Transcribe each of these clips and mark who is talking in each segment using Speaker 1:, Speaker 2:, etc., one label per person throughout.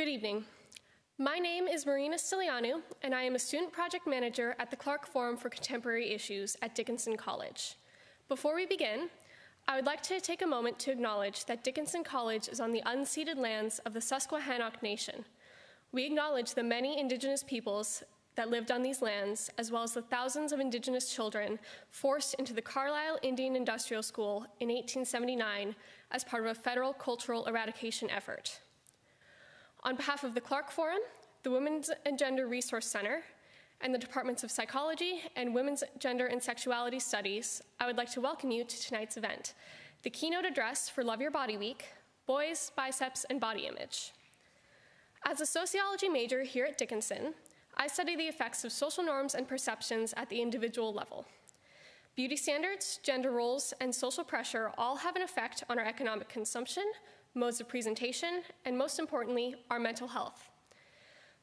Speaker 1: Good evening. My name is Marina Stilianu, and I am a student project manager at the Clarke Forum for Contemporary Issues at Dickinson College. Before we begin, I would like to take a moment to acknowledge that Dickinson College is on the unceded lands of the Susquehannock Nation. We acknowledge the many Indigenous peoples that lived on these lands, as well as the thousands of Indigenous children forced into the Carlisle Indian Industrial School in 1879 as part of a federal cultural eradication effort. On behalf of the Clarke Forum, the Women's and Gender Resource Center, and the Departments of Psychology and Women's Gender and Sexuality Studies, I would like to welcome you to tonight's event, the keynote address for Love Your Body Week, Boys, Biceps, and Body Image. As a sociology major here at Dickinson, I study the effects of social norms and perceptions at the individual level. Beauty standards, gender roles, and social pressure all have an effect on our economic consumption, modes of presentation, and most importantly, our mental health.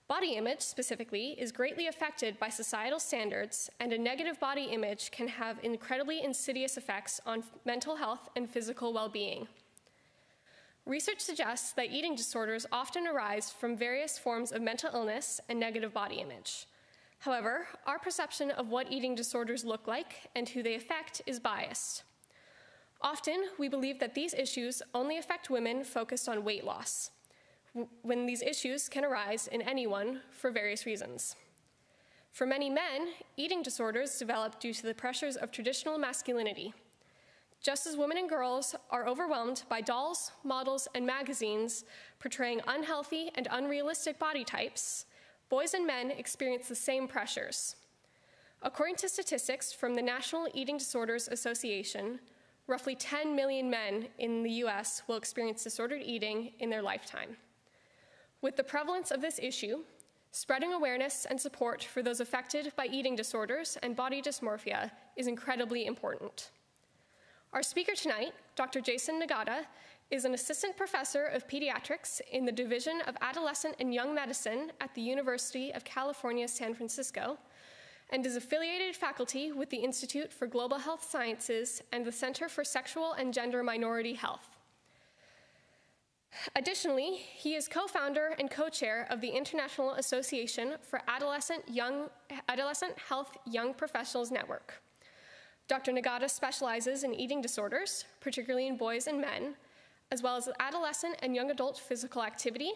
Speaker 1: Body image, specifically, is greatly affected by societal standards, and a negative body image can have incredibly insidious effects on mental health and physical well being. Research suggests that eating disorders often arise from various forms of mental illness and negative body image. However, our perception of what eating disorders look like and who they affect is biased. Often, we believe that these issues only affect women focused on weight loss, when these issues can arise in anyone for various reasons. For many men, eating disorders develop due to the pressures of traditional masculinity just as women and girls are overwhelmed by dolls, models, and magazines portraying unhealthy and unrealistic body types, boys and men experience the same pressures. According to statistics from the National Eating Disorders Association, roughly 10 million men in the US will experience disordered eating in their lifetime. With the prevalence of this issue, spreading awareness and support for those affected by eating disorders and body dysmorphia is incredibly important. Our speaker tonight, Dr. Jason Nagata, is an assistant professor of pediatrics in the Division of Adolescent and Young Medicine at the University of California, San Francisco, and is affiliated faculty with the Institute for Global Health Sciences and the Center for Sexual and Gender Minority Health. Additionally, he is co-founder and co-chair of the International Association for Adolescent, Young, Adolescent Health Young Professionals Network. Dr. Nagata specializes in eating disorders, particularly in boys and men, as well as adolescent and young adult physical activity,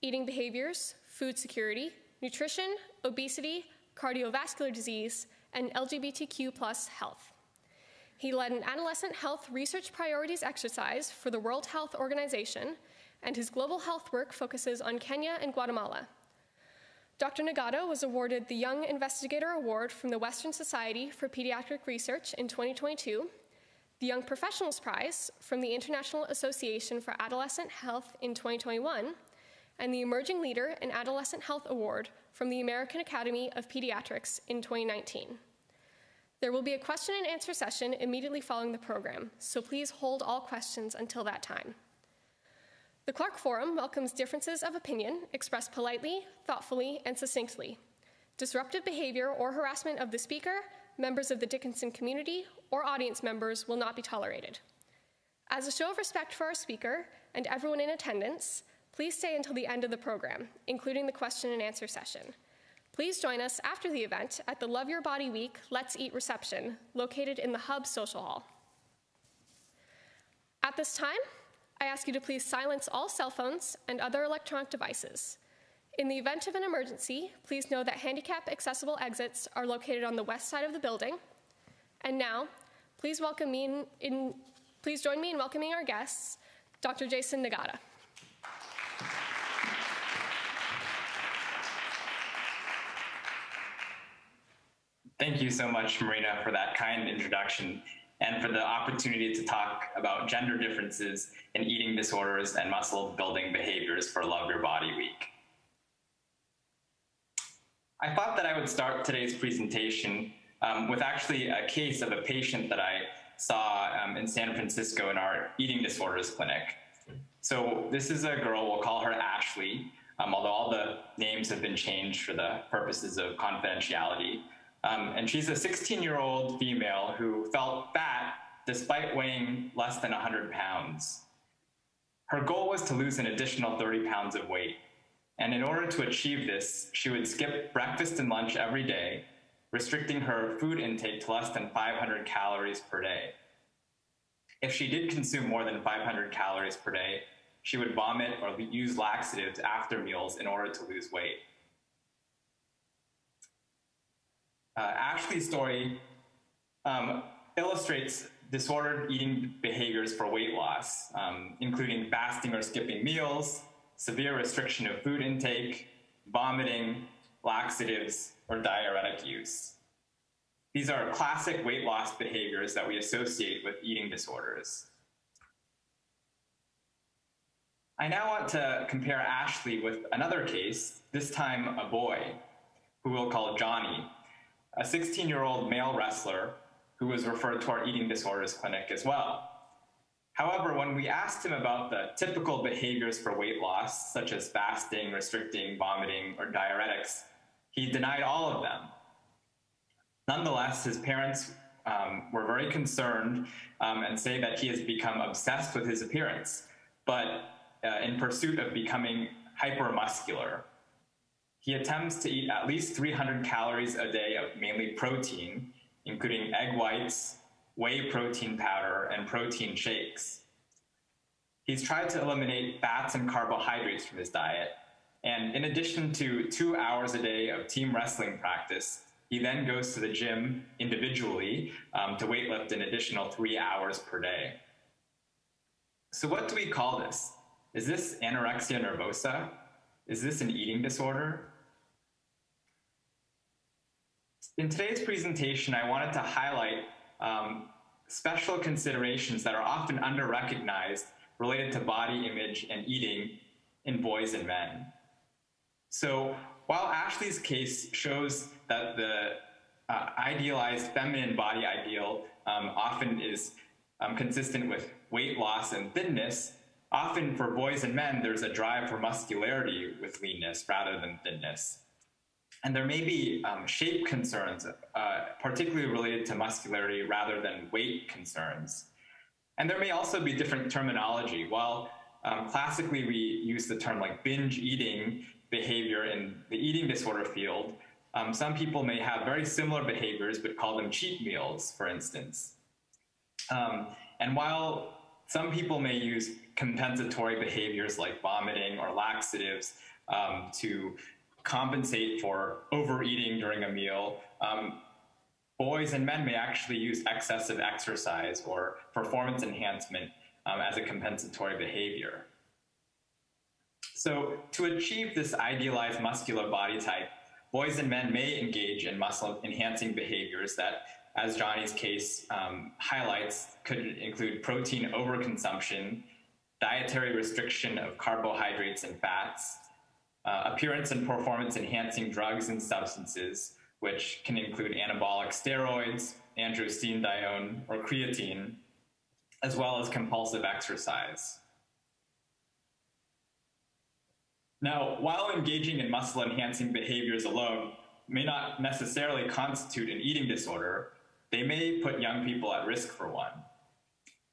Speaker 1: eating behaviors, food security, nutrition, obesity, cardiovascular disease, and LGBTQ plus health. He led an adolescent health research priorities exercise for the World Health Organization, and his global health work focuses on Kenya and Guatemala. Dr. Nagata was awarded the Young Investigator Award from the Western Society for Pediatric Research in 2022, the Young Professionals Prize from the International Association for Adolescent Health in 2021, and the Emerging Leader in Adolescent Health Award from the American Academy of Pediatrics in 2019. There will be a question and answer session immediately following the program, so please hold all questions until that time. The Clarke Forum welcomes differences of opinion expressed politely, thoughtfully, and succinctly. Disruptive behavior or harassment of the speaker, members of the Dickinson community, or audience members will not be tolerated. As a show of respect for our speaker and everyone in attendance, please stay until the end of the program, including the question and answer session. Please join us after the event at the Love Your Body Week Let's Eat reception, located in the Hub Social Hall. At this time, I ask you to please silence all cell phones and other electronic devices. In the event of an emergency, please know that handicap accessible exits are located on the west side of the building. And now, please welcome me in, in please join me in welcoming our guests, Dr. Jason Nagata.
Speaker 2: Thank you so much, Marina, for that kind introduction and for the opportunity to talk about gender differences in eating disorders and muscle building behaviors for Love Your Body Week. I thought that I would start today's presentation um, with actually a case of a patient that I saw um, in San Francisco in our eating disorders clinic. So this is a girl, we'll call her Ashley, um, although all the names have been changed for the purposes of confidentiality. Um, and she's a 16 year old female who felt fat despite weighing less than 100 pounds. Her goal was to lose an additional 30 pounds of weight. And in order to achieve this, she would skip breakfast and lunch every day, restricting her food intake to less than 500 calories per day. If she did consume more than 500 calories per day, she would vomit or use laxatives after meals in order to lose weight. Uh, Ashley's story um, illustrates disordered eating behaviors for weight loss, um, including fasting or skipping meals, severe restriction of food intake, vomiting, laxatives, or diuretic use. These are classic weight loss behaviors that we associate with eating disorders. I now want to compare Ashley with another case, this time a boy, who we'll call Johnny, a 16 year old male wrestler who was referred to our eating disorders clinic as well. However, when we asked him about the typical behaviors for weight loss, such as fasting, restricting, vomiting, or diuretics, he denied all of them. Nonetheless, his parents um, were very concerned um, and say that he has become obsessed with his appearance, but uh, in pursuit of becoming hypermuscular. He attempts to eat at least 300 calories a day of mainly protein, including egg whites, whey protein powder, and protein shakes. He's tried to eliminate fats and carbohydrates from his diet, and in addition to two hours a day of team wrestling practice, he then goes to the gym individually um, to weightlift an additional three hours per day. So, what do we call this? Is this anorexia nervosa? Is this an eating disorder? In today's presentation, I wanted to highlight um, special considerations that are often under-recognized related to body image and eating in boys and men. So while Ashley's case shows that the uh, idealized feminine body ideal um, often is um, consistent with weight loss and thinness, often for boys and men, there's a drive for muscularity with leanness rather than thinness. And there may be um, shape concerns, uh, particularly related to muscularity rather than weight concerns. And there may also be different terminology. While um, classically we use the term like binge eating behavior in the eating disorder field, um, some people may have very similar behaviors but call them cheat meals, for instance. Um, and while some people may use compensatory behaviors like vomiting or laxatives um, to compensate for overeating during a meal. Um, boys and men may actually use excessive exercise or performance enhancement um, as a compensatory behavior. So, to achieve this idealized muscular body type, boys and men may engage in muscle enhancing behaviors that, as Johnny's case um, highlights, could include protein overconsumption, dietary restriction of carbohydrates and fats, uh, appearance and performance enhancing drugs and substances, which can include anabolic steroids, androstenedione, or creatine, as well as compulsive exercise. Now, while engaging in muscle enhancing behaviors alone may not necessarily constitute an eating disorder, they may put young people at risk for one.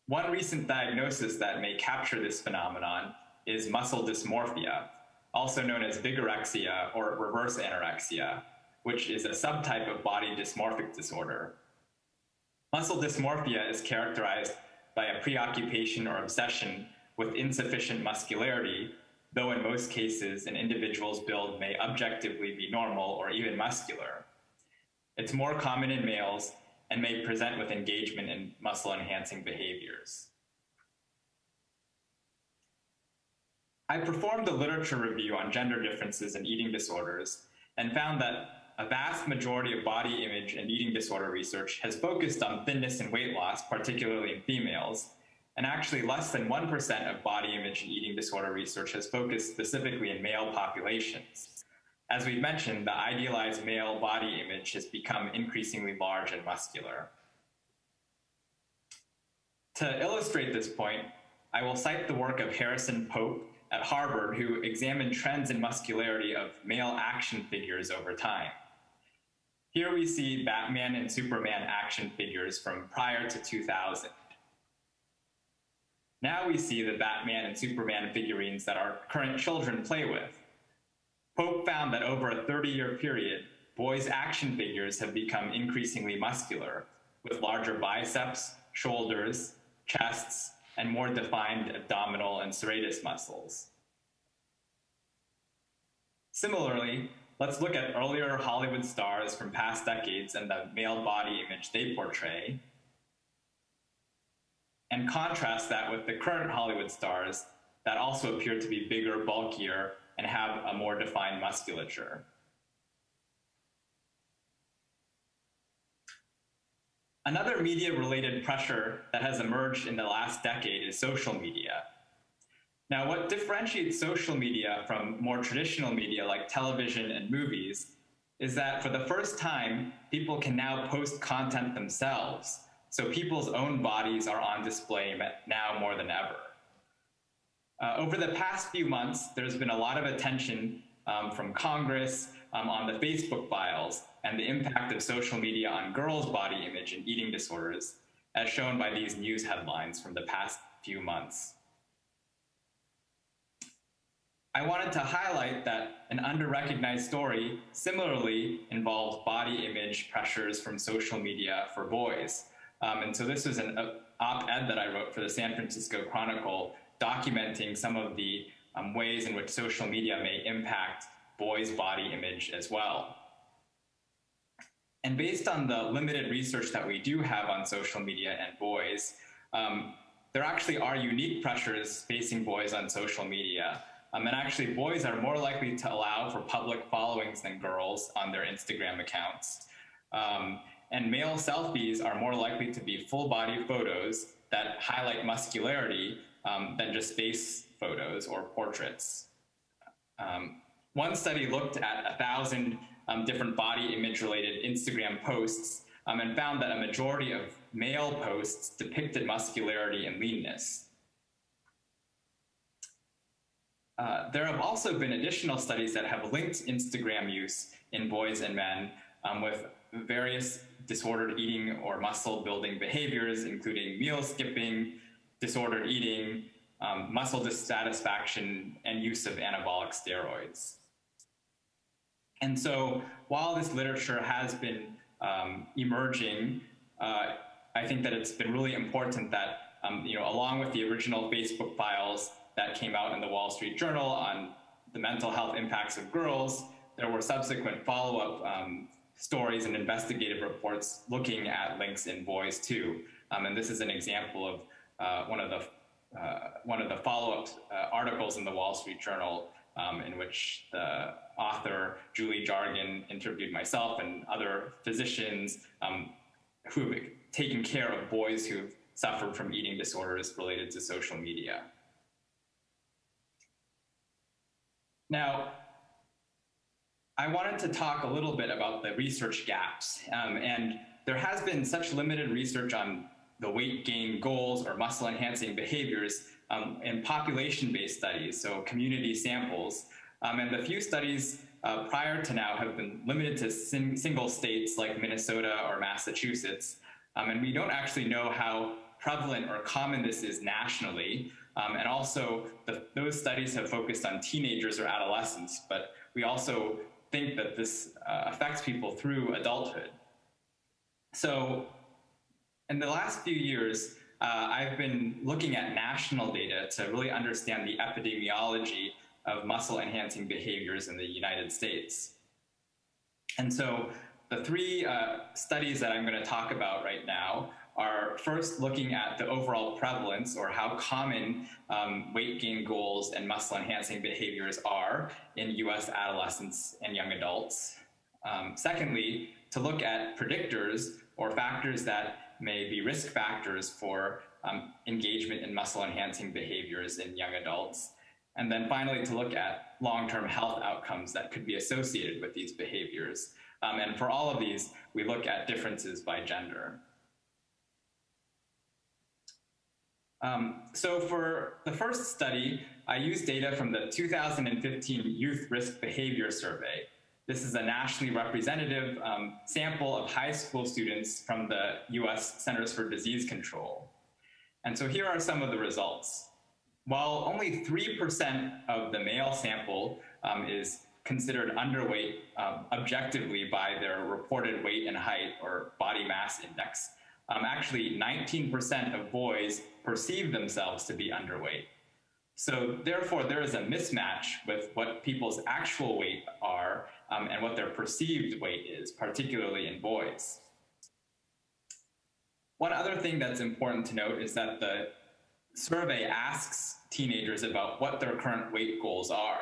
Speaker 2: One recent diagnosis that may capture this phenomenon is muscle dysmorphia, also known as vigorexia or reverse anorexia, which is a subtype of body dysmorphic disorder. Muscle dysmorphia is characterized by a preoccupation or obsession with insufficient muscularity, though in most cases an individual's build may objectively be normal or even muscular. It's more common in males and may present with engagement in muscle enhancing behaviors. I performed a literature review on gender differences in eating disorders and found that a vast majority of body image and eating disorder research has focused on thinness and weight loss, particularly in females, and actually less than 1% of body image and eating disorder research has focused specifically in male populations. As we've mentioned, the idealized male body image has become increasingly large and muscular. To illustrate this point, I will cite the work of Harrison Pope at Harvard who examined trends in muscularity of male action figures over time. Here we see Batman and Superman action figures from prior to 2000. Now we see the Batman and Superman figurines that our current children play with. Pope found that over a 30 year period, boys' action figures have become increasingly muscular, with larger biceps, shoulders, chests, and more defined abdominal and serratus muscles. Similarly, let's look at earlier Hollywood stars from past decades and the male body image they portray, and contrast that with the current Hollywood stars that also appear to be bigger, bulkier, and have a more defined musculature. Another media-related pressure that has emerged in the last decade is social media. Now, what differentiates social media from more traditional media like television and movies is that for the first time, people can now post content themselves. So people's own bodies are on display now more than ever. Uh, over the past few months, there's been a lot of attention um, from Congress um, on the Facebook files and the impact of social media on girls' body image and eating disorders, as shown by these news headlines from the past few months. I wanted to highlight that an under-recognized story similarly involved body image pressures from social media for boys. Um, and so this was an uh, op-ed that I wrote for the San Francisco Chronicle documenting some of the um, ways in which social media may impact boys' body image as well. And based on the limited research that we do have on social media and boys, um, there actually are unique pressures facing boys on social media. Um, and actually, boys are more likely to allow for public followings than girls on their Instagram accounts. Um, and male selfies are more likely to be full body photos that highlight muscularity um, than just face photos or portraits. Um, one study looked at a thousand um, different body image related Instagram posts um, and found that a majority of male posts depicted muscularity and leanness. Uh, there have also been additional studies that have linked Instagram use in boys and men um, with various disordered eating or muscle building behaviors, including meal skipping, disordered eating, um, muscle dissatisfaction, and use of anabolic steroids. And so while this literature has been um, emerging, uh, I think that it's been really important that, um, you know, along with the original Facebook files that came out in the Wall Street Journal on the mental health impacts of girls, there were subsequent follow-up um, stories and investigative reports looking at links in boys too. Um, and this is an example of uh, one of the uh, one of the follow-up uh, articles in the Wall Street Journal um, in which the author Julie Jargon interviewed myself and other physicians um, who have taken care of boys who've suffered from eating disorders related to social media. Now, I wanted to talk a little bit about the research gaps. Um, and there has been such limited research on the weight gain goals or muscle enhancing behaviors um, in population-based studies, so community samples. Um, and the few studies uh, prior to now have been limited to sing single states like Minnesota or Massachusetts. Um, and we don't actually know how prevalent or common this is nationally. Um, and also, the, those studies have focused on teenagers or adolescents, but we also think that this uh, affects people through adulthood. So in the last few years, uh, I've been looking at national data to really understand the epidemiology of muscle enhancing behaviors in the United States. And so the three uh, studies that I'm going to talk about right now are first looking at the overall prevalence or how common um, weight gain goals and muscle enhancing behaviors are in US adolescents and young adults. Um, secondly, to look at predictors or factors that may be risk factors for um, engagement in muscle enhancing behaviors in young adults. And then finally, to look at long-term health outcomes that could be associated with these behaviors. Um, and for all of these, we look at differences by gender. Um, so for the first study, I used data from the 2015 Youth Risk Behavior Survey. This is a nationally representative um, sample of high school students from the US Centers for Disease Control. And so here are some of the results. While only 3% of the male sample um, is considered underweight um, objectively by their reported weight and height or body mass index. Um, actually, 19% of boys perceive themselves to be underweight. So therefore, there is a mismatch with what people's actual weight are um, and what their perceived weight is, particularly in boys. One other thing that's important to note is that the survey asks teenagers about what their current weight goals are.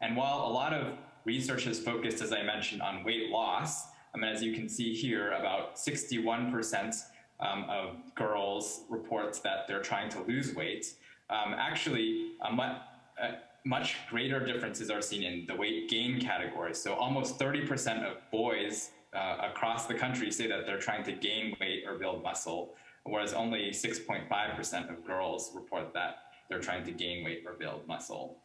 Speaker 2: And while a lot of research has focused, as I mentioned, on weight loss, mean, as you can see here, about 61% um, of girls report that they're trying to lose weight um, actually uh, much, uh, much greater differences are seen in the weight gain category. So almost 30% of boys uh, across the country say that they're trying to gain weight or build muscle, whereas only 6.5% of girls report that they're trying to gain weight or build muscle.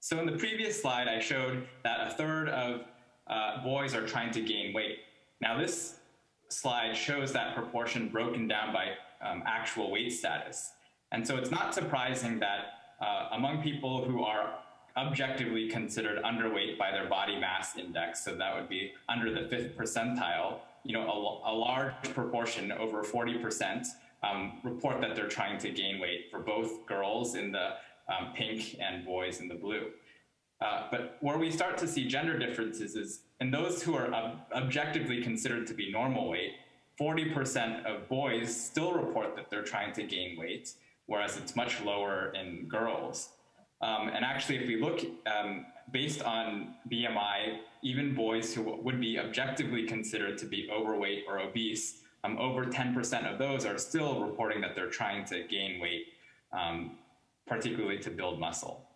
Speaker 2: So in the previous slide, I showed that a third of uh, boys are trying to gain weight. Now this slide shows that proportion broken down by um, actual weight status. And so it's not surprising that uh, among people who are objectively considered underweight by their body mass index, so that would be under the fifth percentile, you know, a, a large proportion, over 40%, um, report that they're trying to gain weight for both girls in the um, pink and boys in the blue. Uh, but where we start to see gender differences is in those who are ob objectively considered to be normal weight, 40% of boys still report that they're trying to gain weight, whereas it's much lower in girls. Um, and actually, if we look um, based on BMI, even boys who would be objectively considered to be overweight or obese, um, over 10% of those are still reporting that they're trying to gain weight, um, particularly to build muscle.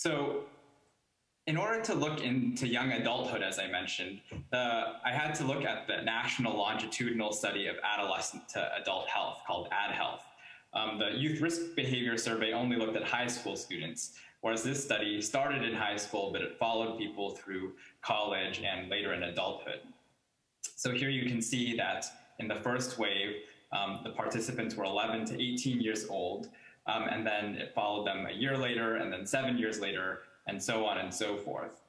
Speaker 2: So in order to look into young adulthood, as I mentioned, uh, I had to look at the national longitudinal study of adolescent to adult health called Add Health. Um, the Youth Risk Behavior Survey only looked at high school students, whereas this study started in high school, but it followed people through college and later in adulthood. So here you can see that in the first wave, um, the participants were 11 to 18 years old, um, and then it followed them a year later, and then seven years later, and so on and so forth.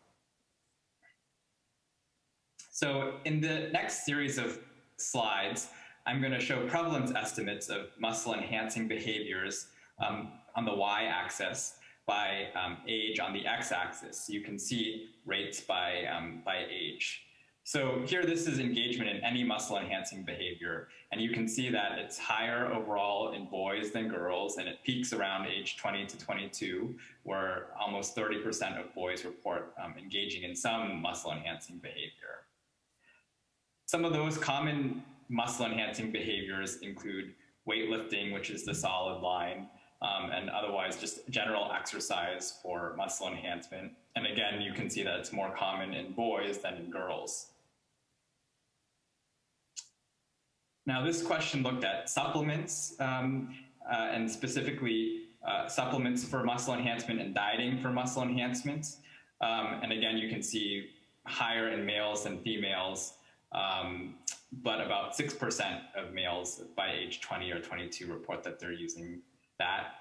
Speaker 2: So in the next series of slides, I'm going to show prevalence estimates of muscle enhancing behaviors um, on the y-axis by um, age on the x-axis. You can see rates by, um, by age. So here, this is engagement in any muscle enhancing behavior. And you can see that it's higher overall in boys than girls, and it peaks around age 20 to 22, where almost 30% of boys report um, engaging in some muscle enhancing behavior. Some of those common muscle enhancing behaviors include weightlifting, which is the solid line, um, and otherwise just general exercise for muscle enhancement. And again, you can see that it's more common in boys than in girls. Now, this question looked at supplements um, uh, and specifically uh, supplements for muscle enhancement and dieting for muscle enhancement. Um, and again, you can see higher in males than females, um, but about 6% of males by age 20 or 22 report that they're using that.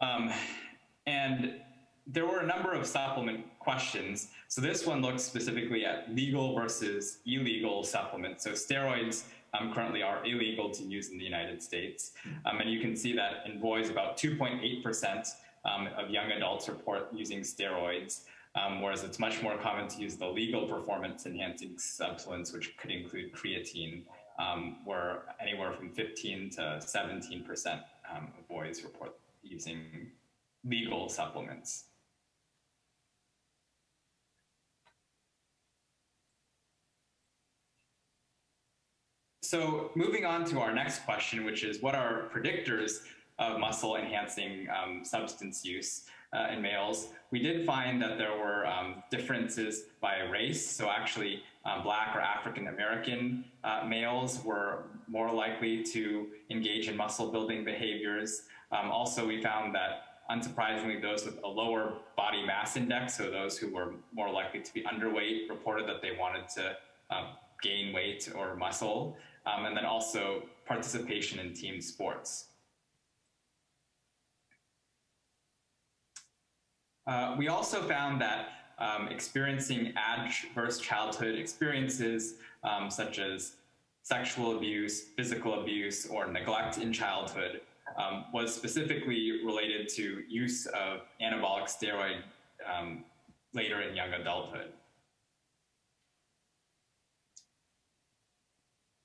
Speaker 2: Um, and there were a number of supplement questions. So this one looks specifically at legal versus illegal supplements. So steroids um, currently are illegal to use in the United States. Um, and you can see that in boys, about 2.8% um, of young adults report using steroids, um, whereas it's much more common to use the legal performance enhancing supplements, which could include creatine, um, where anywhere from 15 to 17% um, of boys report using legal supplements. So moving on to our next question, which is what are predictors of muscle enhancing um, substance use uh, in males? We did find that there were um, differences by race. So actually, um, black or African American uh, males were more likely to engage in muscle building behaviors. Um, also, we found that unsurprisingly, those with a lower body mass index, so those who were more likely to be underweight, reported that they wanted to um, gain weight or muscle, um, and then also participation in team sports. Uh, we also found that um, experiencing adverse childhood experiences um, such as sexual abuse, physical abuse, or neglect in childhood um, was specifically related to use of anabolic steroid um, later in young adulthood.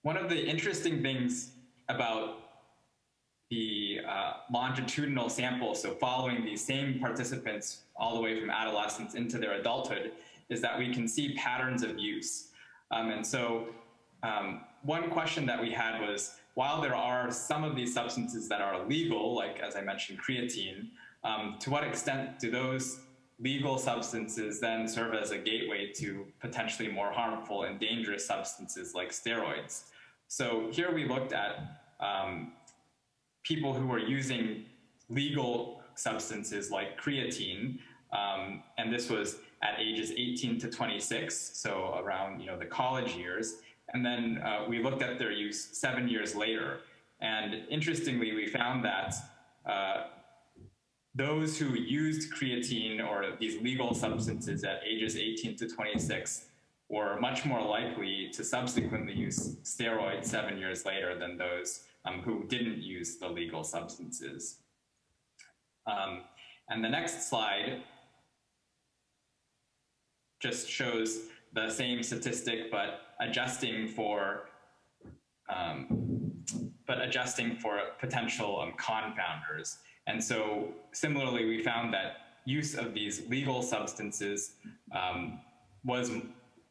Speaker 2: One of the interesting things about the uh, longitudinal sample, so following these same participants all the way from adolescence into their adulthood, is that we can see patterns of use. Um, and so um, one question that we had was, while there are some of these substances that are legal, like as I mentioned, creatine, um, to what extent do those legal substances then serve as a gateway to potentially more harmful and dangerous substances like steroids? So here we looked at um, people who were using legal substances like creatine, um, and this was at ages 18 to 26, so around you know the college years. And then uh, we looked at their use seven years later. And interestingly, we found that uh, those who used creatine or these legal substances at ages 18 to 26 were much more likely to subsequently use steroids seven years later than those um, who didn't use the legal substances. Um, and the next slide just shows the same statistic, but adjusting for um, but adjusting for potential um, confounders. And so similarly, we found that use of these legal substances um, was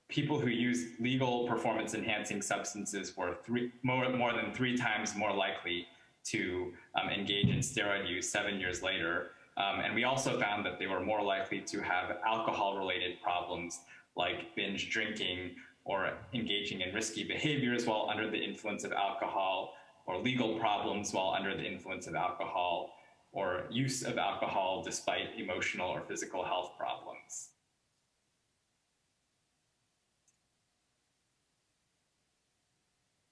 Speaker 2: people who use legal performance enhancing substances were three, more, more than three times more likely to um, engage in steroid use seven years later. Um, and we also found that they were more likely to have alcohol related problems like binge drinking or engaging in risky behaviors while under the influence of alcohol, or legal problems while under the influence of alcohol, or use of alcohol despite emotional or physical health problems.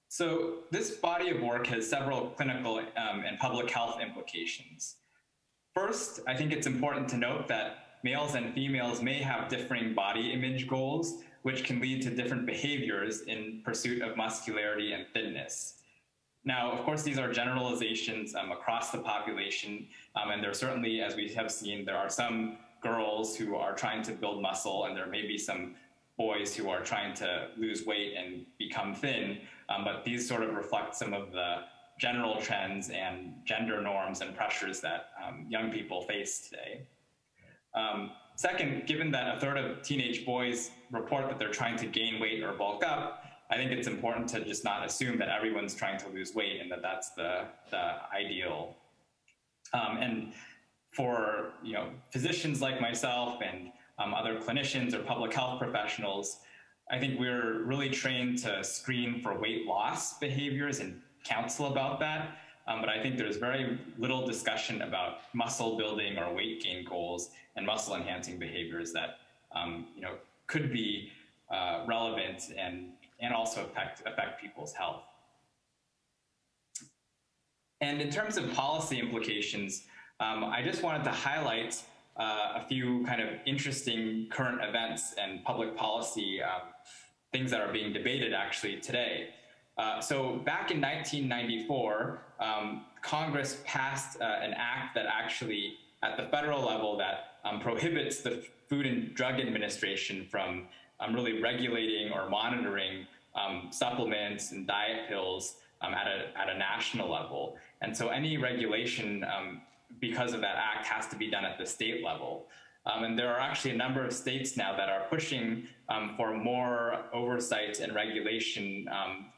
Speaker 2: So this body of work has several clinical um, and public health implications. First, I think it's important to note that males and females may have differing body image goals which can lead to different behaviors in pursuit of muscularity and thinness. Now, of course, these are generalizations um, across the population, um, and there certainly, as we have seen, there are some girls who are trying to build muscle, and there may be some boys who are trying to lose weight and become thin, um, but these sort of reflect some of the general trends and gender norms and pressures that um, young people face today. Um, Second, given that a third of teenage boys report that they're trying to gain weight or bulk up, I think it's important to just not assume that everyone's trying to lose weight and that that's the, the ideal. Um, and for you know physicians like myself and um, other clinicians or public health professionals, I think we're really trained to screen for weight loss behaviors and counsel about that. Um, but I think there's very little discussion about muscle building or weight gain goals and muscle enhancing behaviors that um, you know could be uh, relevant and and also affect affect people's health. And in terms of policy implications, um, I just wanted to highlight uh, a few kind of interesting current events and public policy um, things that are being debated actually today. Uh, so back in 1994, um, Congress passed uh, an act that actually, at the federal level, that um, prohibits the Food and Drug Administration from um, really regulating or monitoring um, supplements and diet pills um, at, a, at a national level. And so any regulation um, because of that act has to be done at the state level. Um, and there are actually a number of states now that are pushing um, for more oversight and regulation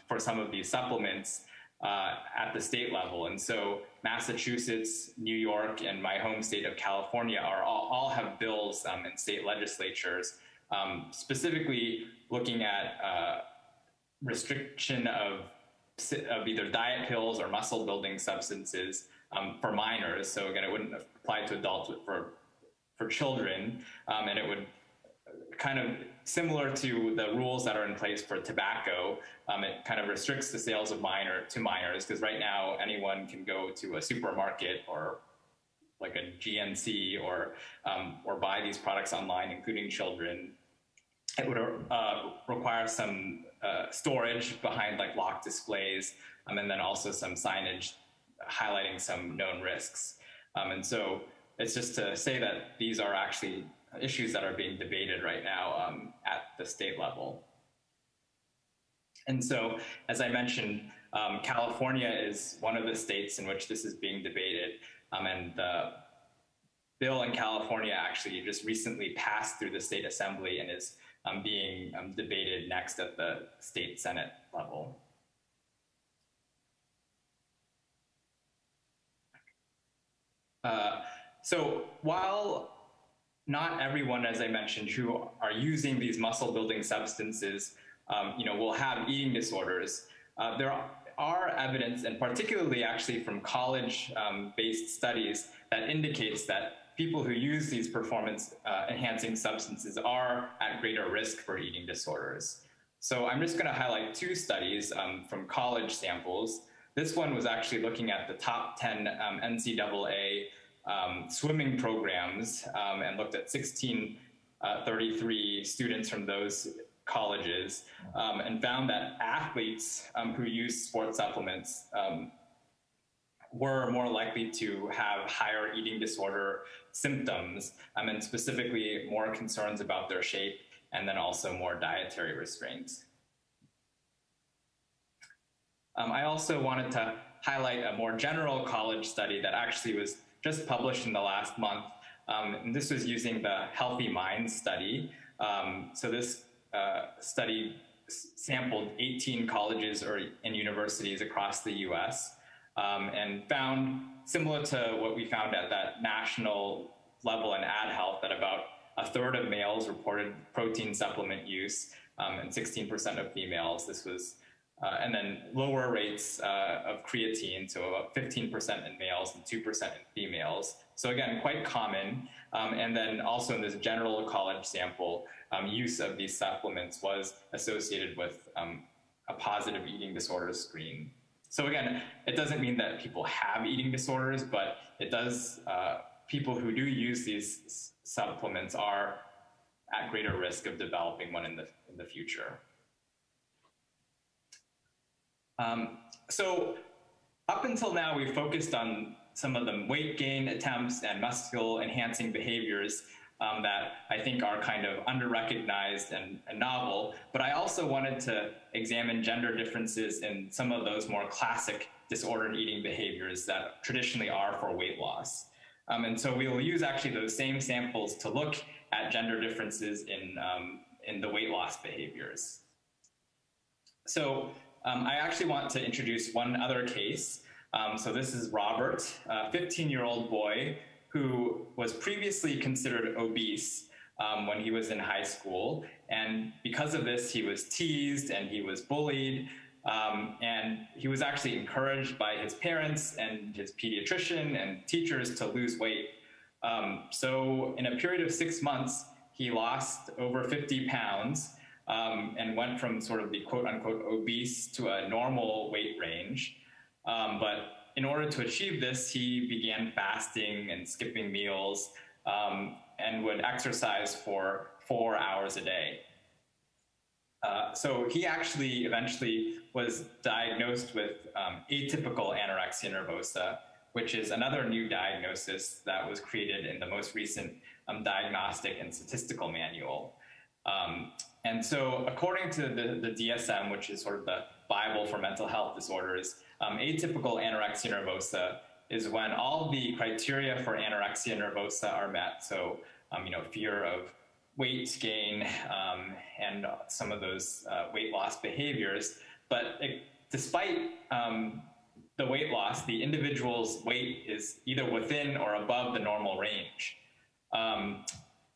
Speaker 2: for some of these supplements uh, at the state level. And so Massachusetts, New York, and my home state of California are all, all have bills um, in state legislatures um, specifically looking at uh, restriction of, of either diet pills or muscle building substances um, for minors. So again, it wouldn't apply to adults for for children, um, and it would kind of similar to the rules that are in place for tobacco. Um, it kind of restricts the sales of minor to minors because right now anyone can go to a supermarket or like a GNC or um, or buy these products online, including children. It would uh, require some uh, storage behind like locked displays, um, and then also some signage highlighting some known risks. Um, and so it's just to say that these are actually issues that are being debated right now um, at the state level. And so, as I mentioned, um, California is one of the states in which this is being debated. Um, and the bill in California actually just recently passed through the state assembly and is um, being um, debated next at the state senate level. Uh, so while not everyone, as I mentioned, who are using these muscle building substances, um, you know, will have eating disorders. Uh, there are evidence, and particularly actually from college-based um, studies, that indicates that people who use these performance uh, enhancing substances are at greater risk for eating disorders. So I'm just going to highlight two studies um, from college samples. This one was actually looking at the top 10 um, NCAA um, swimming programs um, and looked at 1633 uh, students from those colleges um, and found that athletes um, who use sports supplements were more likely to have higher eating disorder symptoms um, and specifically more concerns about their shape and then also more dietary restraints. I also wanted to highlight a more general college study that actually was just published in the last month. Um, and this was using the Healthy Minds study. Um, so this uh, study sampled 18 colleges or and universities across the U.S. Um, and found similar to what we found at that national level in Add Health that about a third of males reported protein supplement use um, and 16% of females. This was uh, and then lower rates uh, of creatine, so about 15% in males and 2% in females. So again, quite common. Um, and then also in this general college sample, um, use of these supplements was associated with um, a positive eating disorder screen. So again, it doesn't mean that people have eating disorders, but it does, uh, people who do use these supplements are at greater risk of developing one in the, in the future. Um, so up until now, we've focused on some of the weight gain attempts and muscle enhancing behaviors um, that I think are kind of under-recognized and, and, novel. But I also wanted to examine gender differences in some of those more classic disordered eating behaviors that traditionally are for weight loss. Um, and so we will use actually those same samples to look at gender differences in, um, in the weight loss behaviors. So um, I actually want to introduce one other case. Um, so this is Robert, a 15-year-old boy who was previously considered obese um, when he was in high school. And because of this, he was teased and he was bullied. Um, and he was actually encouraged by his parents and his pediatrician and teachers to lose weight. Um, so in a period of six months, he lost over 50 pounds um, and went from sort of the quote unquote obese to a normal weight range. Um, but in order to achieve this, he began fasting and skipping meals um, and would exercise for four hours a day. Uh, so he actually eventually was diagnosed with um, atypical anorexia nervosa, which is another new diagnosis that was created in the most recent um, diagnostic and statistical manual. Um, and so, according to the, the DSM, which is sort of the Bible for mental health disorders, um, atypical anorexia nervosa is when all the criteria for anorexia nervosa are met. So, um, you know, fear of weight gain um, and some of those uh, weight loss behaviors. But it, despite um, the weight loss, the individual's weight is either within or above the normal range. Um,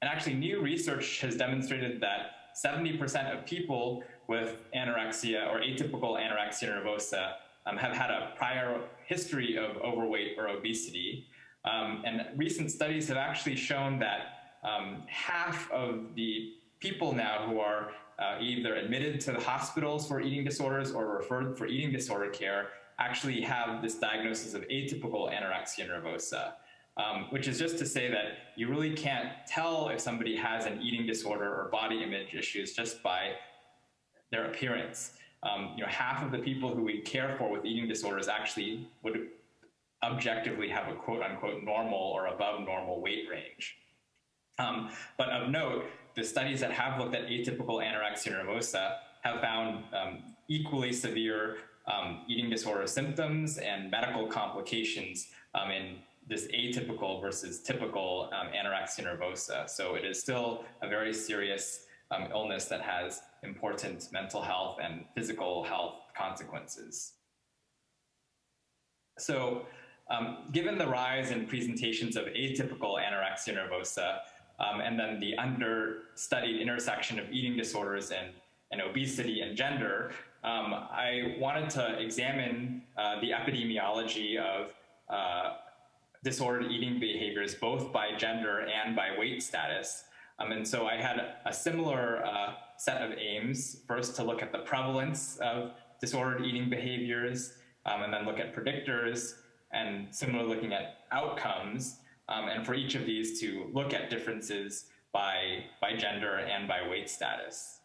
Speaker 2: and actually, new research has demonstrated that 70% of people with anorexia or atypical anorexia nervosa um, have had a prior history of overweight or obesity. Um, and recent studies have actually shown that um, half of the people now who are uh, either admitted to the hospitals for eating disorders or referred for eating disorder care actually have this diagnosis of atypical anorexia nervosa, um, which is just to say that you really can't tell if somebody has an eating disorder or body image issues just by their appearance. Um, you know, half of the people who we care for with eating disorders actually would objectively have a quote unquote normal or above normal weight range. Um, but of note, the studies that have looked at atypical anorexia nervosa have found um, equally severe um, eating disorder symptoms and medical complications um, in this atypical versus typical um, anorexia nervosa. So it is still a very serious um, illness that has important mental health and physical health consequences. So um, given the rise in presentations of atypical anorexia nervosa, um, and then the understudied intersection of eating disorders and, and obesity and gender, um, I wanted to examine uh, the epidemiology of uh, disordered eating behaviors, both by gender and by weight status. Um, and so I had a similar uh, set of aims, first to look at the prevalence of disordered eating behaviors, um, and then look at predictors, and similarly looking at outcomes, um, and for each of these to look at differences by, by gender and by weight status.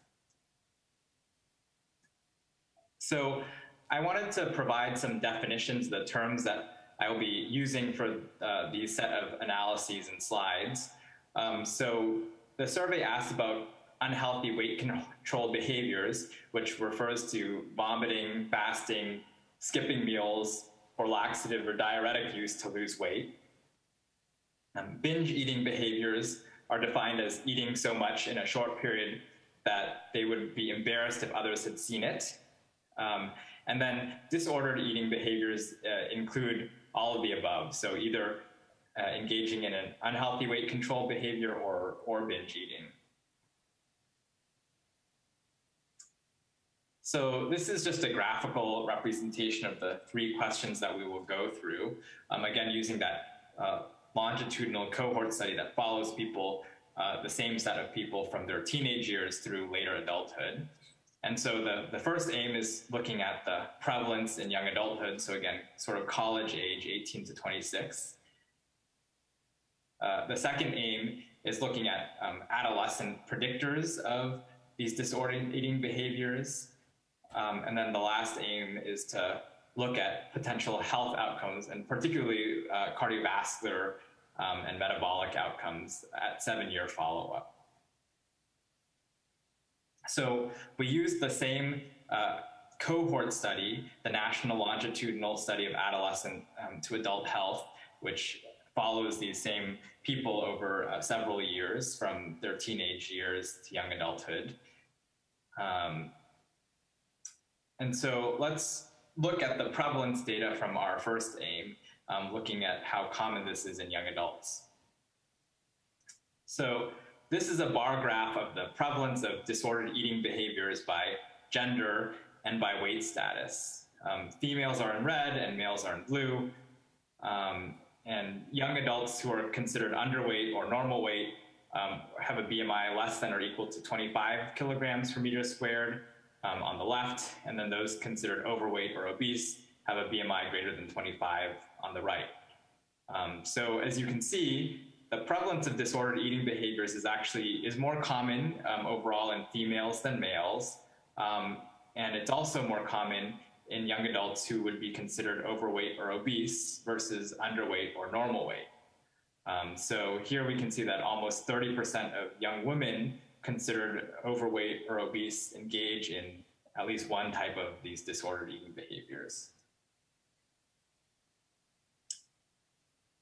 Speaker 2: So I wanted to provide some definitions, the terms that I will be using for uh, these set of analyses and slides. Um, so the survey asked about unhealthy weight control behaviors, which refers to vomiting, fasting, skipping meals, or laxative or diuretic use to lose weight. Um, binge eating behaviors are defined as eating so much in a short period that they would be embarrassed if others had seen it. Um, and then disordered eating behaviors uh, include all of the above. So either uh, engaging in an unhealthy weight control behavior or, or binge eating. So this is just a graphical representation of the three questions that we will go through. Um, again, using that uh, longitudinal cohort study that follows people, uh, the same set of people from their teenage years through later adulthood. And so the, the first aim is looking at the prevalence in young adulthood. So again, sort of college age, 18 to 26. Uh, the second aim is looking at um, adolescent predictors of these disordered eating behaviors. Um, and then the last aim is to look at potential health outcomes and particularly uh, cardiovascular um, and metabolic outcomes at seven year follow up. So we used the same uh, cohort study, the National Longitudinal Study of Adolescent um, to Adult Health, which follows these same people over uh, several years from their teenage years to young adulthood. Um, and so let's look at the prevalence data from our first aim, um, looking at how common this is in young adults. So this is a bar graph of the prevalence of disordered eating behaviors by gender and by weight status. Um, females are in red and males are in blue. Um, and young adults who are considered underweight or normal weight um, have a BMI less than or equal to 25 kilograms per meter squared um, on the left, and then those considered overweight or obese have a BMI greater than 25 on the right. Um, so as you can see, the prevalence of disordered eating behaviors is actually is more common um, overall in females than males, um, and it's also more common in young adults who would be considered overweight or obese versus underweight or normal weight. Um, so here we can see that almost 30% of young women considered overweight or obese engage in at least one type of these disordered eating behaviors.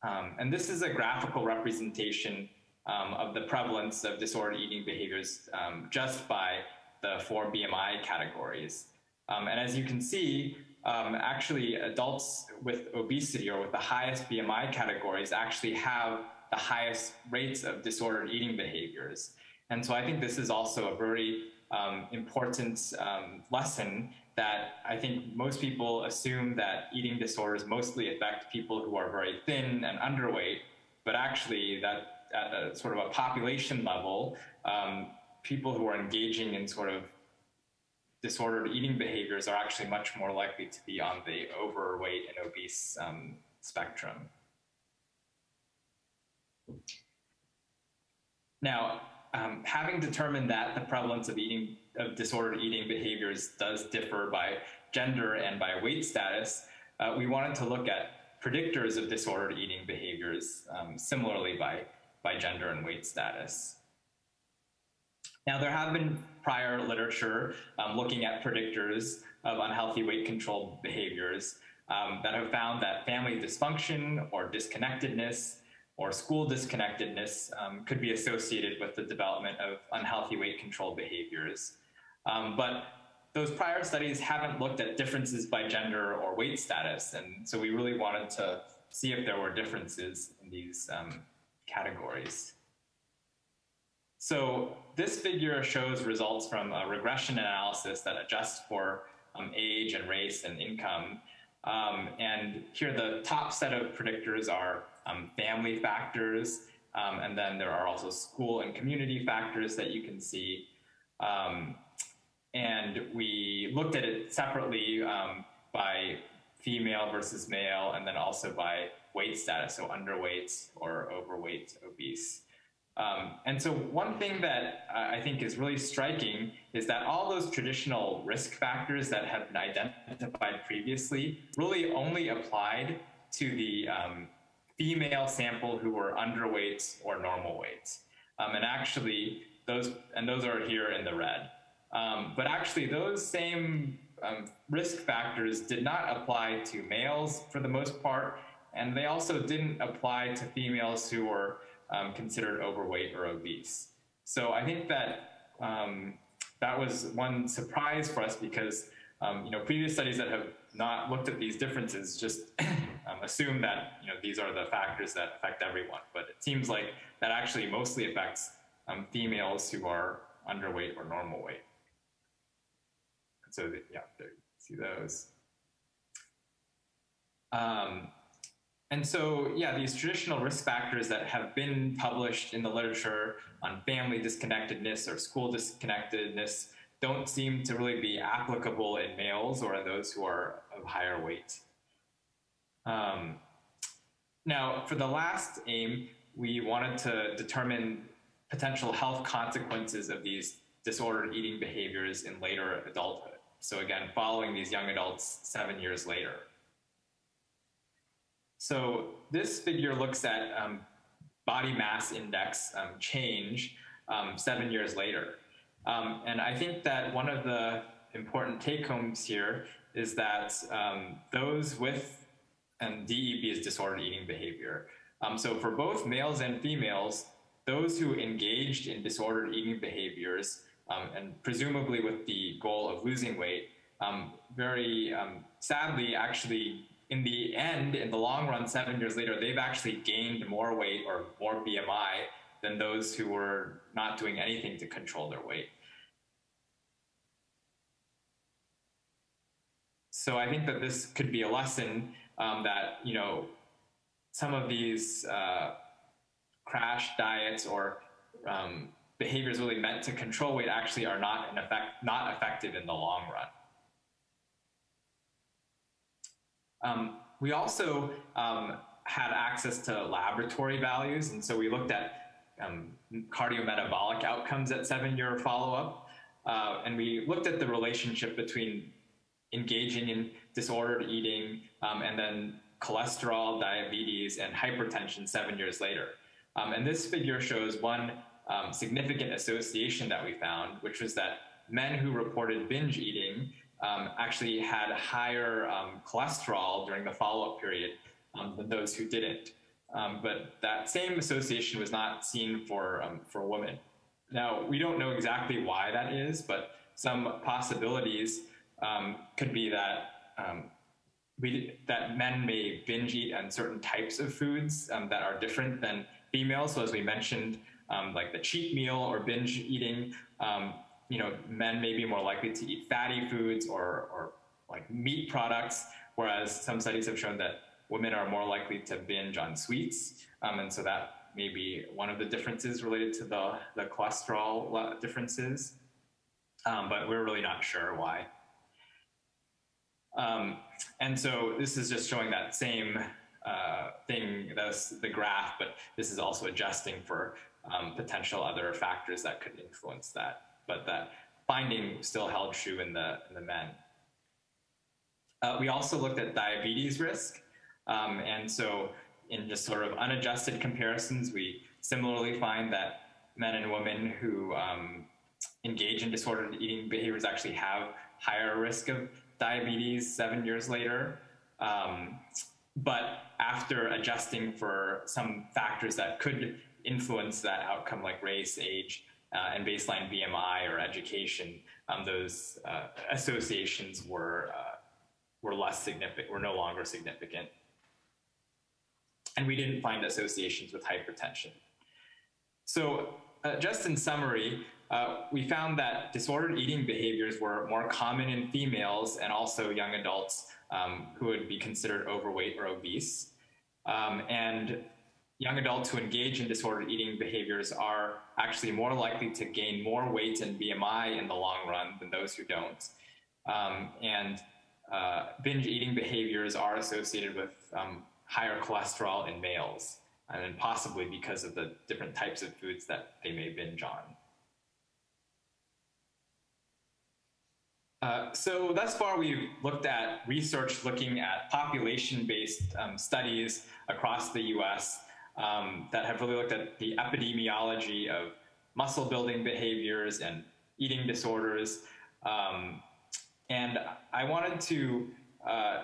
Speaker 2: Um, and this is a graphical representation um, of the prevalence of disordered eating behaviors um, just by the four BMI categories. Um, and as you can see, um, actually adults with obesity or with the highest BMI categories actually have the highest rates of disordered eating behaviors. And so I think this is also a very um, important um, lesson that I think most people assume that eating disorders mostly affect people who are very thin and underweight, but actually that at a sort of a population level, um, people who are engaging in sort of disordered eating behaviors are actually much more likely to be on the overweight and obese um, spectrum. Now, um, having determined that the prevalence of eating of disordered eating behaviors does differ by gender and by weight status, uh, we wanted to look at predictors of disordered eating behaviors um, similarly by, by gender and weight status. Now, there have been prior literature um, looking at predictors of unhealthy weight control behaviors um, that have found that family dysfunction or disconnectedness or school disconnectedness um, could be associated with the development of unhealthy weight control behaviors. Um, but those prior studies haven't looked at differences by gender or weight status, and so we really wanted to see if there were differences in these um, categories. So this figure shows results from a regression analysis that adjusts for um, age and race and income. Um, and here the top set of predictors are um, family factors, um, and then there are also school and community factors that you can see. Um, and we looked at it separately um, by female versus male, and then also by weight status, so underweight or overweight, obese. Um, and so one thing that I think is really striking is that all those traditional risk factors that have been identified previously really only applied to the um, female sample who were underweight or normal weight. Um, and actually, those and those are here in the red. Um, but actually, those same um, risk factors did not apply to males for the most part, and they also didn't apply to females who were um, considered overweight or obese. So I think that um, that was one surprise for us because um, you know previous studies that have not looked at these differences just um, assume that you know these are the factors that affect everyone. But it seems like that actually mostly affects um, females who are underweight or normal weight. So yeah, there, see those. Um, and so, yeah, these traditional risk factors that have been published in the literature on family disconnectedness or school disconnectedness don't seem to really be applicable in males or in those who are of higher weight. Um, now, for the last aim, we wanted to determine potential health consequences of these disordered eating behaviors in later adulthood. So again, following these young adults seven years later. So this figure looks at um, body mass index um, change um, seven years later. Um, and I think that one of the important take homes here is that um, those with, and DEB is disordered eating behavior. Um, so for both males and females, those who engaged in disordered eating behaviors, and presumably with the goal of losing weight, very sadly actually in the end, in the long run, seven years later, they've actually gained more weight or more BMI than those who were not doing anything to control their weight. So I think that this could be a lesson um, that, you know, some of these uh, crash diets or um, behaviors really meant to control weight actually are not in effect not effective in the long run. Um, we also um, had access to laboratory values, and so we looked at um, cardiometabolic outcomes at seven-year follow-up, uh, and we looked at the relationship between engaging in disordered eating um, and then cholesterol, diabetes, and hypertension seven years later. Um, and this figure shows one um, significant association that we found, which was that men who reported binge eating um, actually had higher um, cholesterol during the follow-up period um, than those who didn't. Um, but that same association was not seen for, um, for women. Now, we don't know exactly why that is, but some possibilities um, could be that we, that men may binge eat on certain types of foods that are different than females. So as we mentioned, like the cheat meal or binge eating, you know, men may be more likely to eat fatty foods or, or like meat products, whereas some studies have shown that women are more likely to binge on sweets. Um, and so that may be one of the differences related to the, the cholesterol differences, um, but we're really not sure why. Um, and so this is just showing that same uh, thing, that's the graph, but this is also adjusting for um, potential other factors that could influence that. But that finding still held true in the, in the men. Uh, we also looked at diabetes risk. Um, and so in just sort of unadjusted comparisons, we similarly find that men and women who um, engage in disordered eating behaviors actually have higher risk of diabetes seven years later. Um, but after adjusting for some factors that could influence that outcome, like race, age, uh, and baseline BMI or education, um, those uh, associations were uh, were less significant, were no longer significant, and we didn't find associations with hypertension. So, uh, just in summary, uh, we found that disordered eating behaviors were more common in females and also young adults um, who would be considered overweight or obese. Um, and young adults who engage in disordered eating behaviors are actually more likely to gain more weight and BMI in the long run than those who don't. Um, and uh, binge eating behaviors are associated with um, higher cholesterol in males, and possibly because of the different types of foods that they may binge on. Uh, so thus far, we've looked at research looking at population-based um, studies across the U.S um, that have really looked at the epidemiology of muscle building behaviors and eating disorders. Um, and I wanted to uh,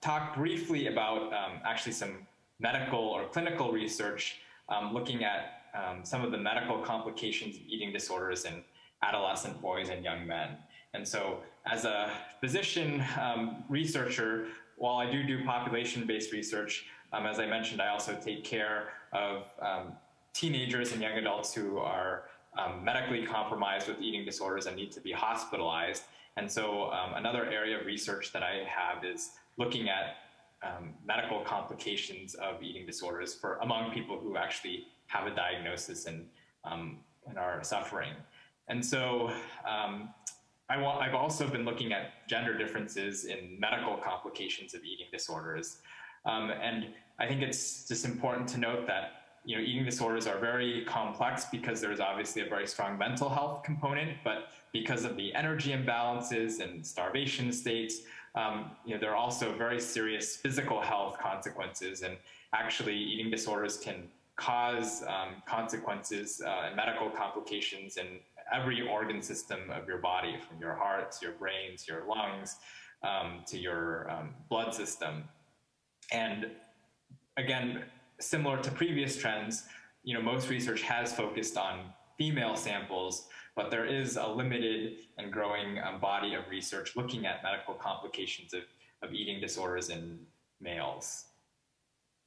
Speaker 2: talk briefly about um, actually some medical or clinical research um, looking at um, some of the medical complications of eating disorders in adolescent boys and young men. And so, as a physician um, researcher, while I do do population based research, um, as I mentioned, I also take care of um, teenagers and young adults who are um, medically compromised with eating disorders and need to be hospitalized. And so, um, another area of research that I have is looking at um, medical complications of eating disorders for among people who actually have a diagnosis and, um, and are suffering. And so, I have also been looking at gender differences in medical complications of eating disorders. Um, and I think it's just important to note that you know eating disorders are very complex because there's obviously a very strong mental health component, but because of the energy imbalances and starvation states, um, you know there are also very serious physical health consequences. And actually, eating disorders can cause um, consequences uh, and medical complications in every organ system of your body, from your heart to your brains, your lungs, um, to your um, blood system. And again, similar to previous trends, you know, most research has focused on female samples, but there is a limited and growing um, body of research looking at medical complications of, of eating disorders in males.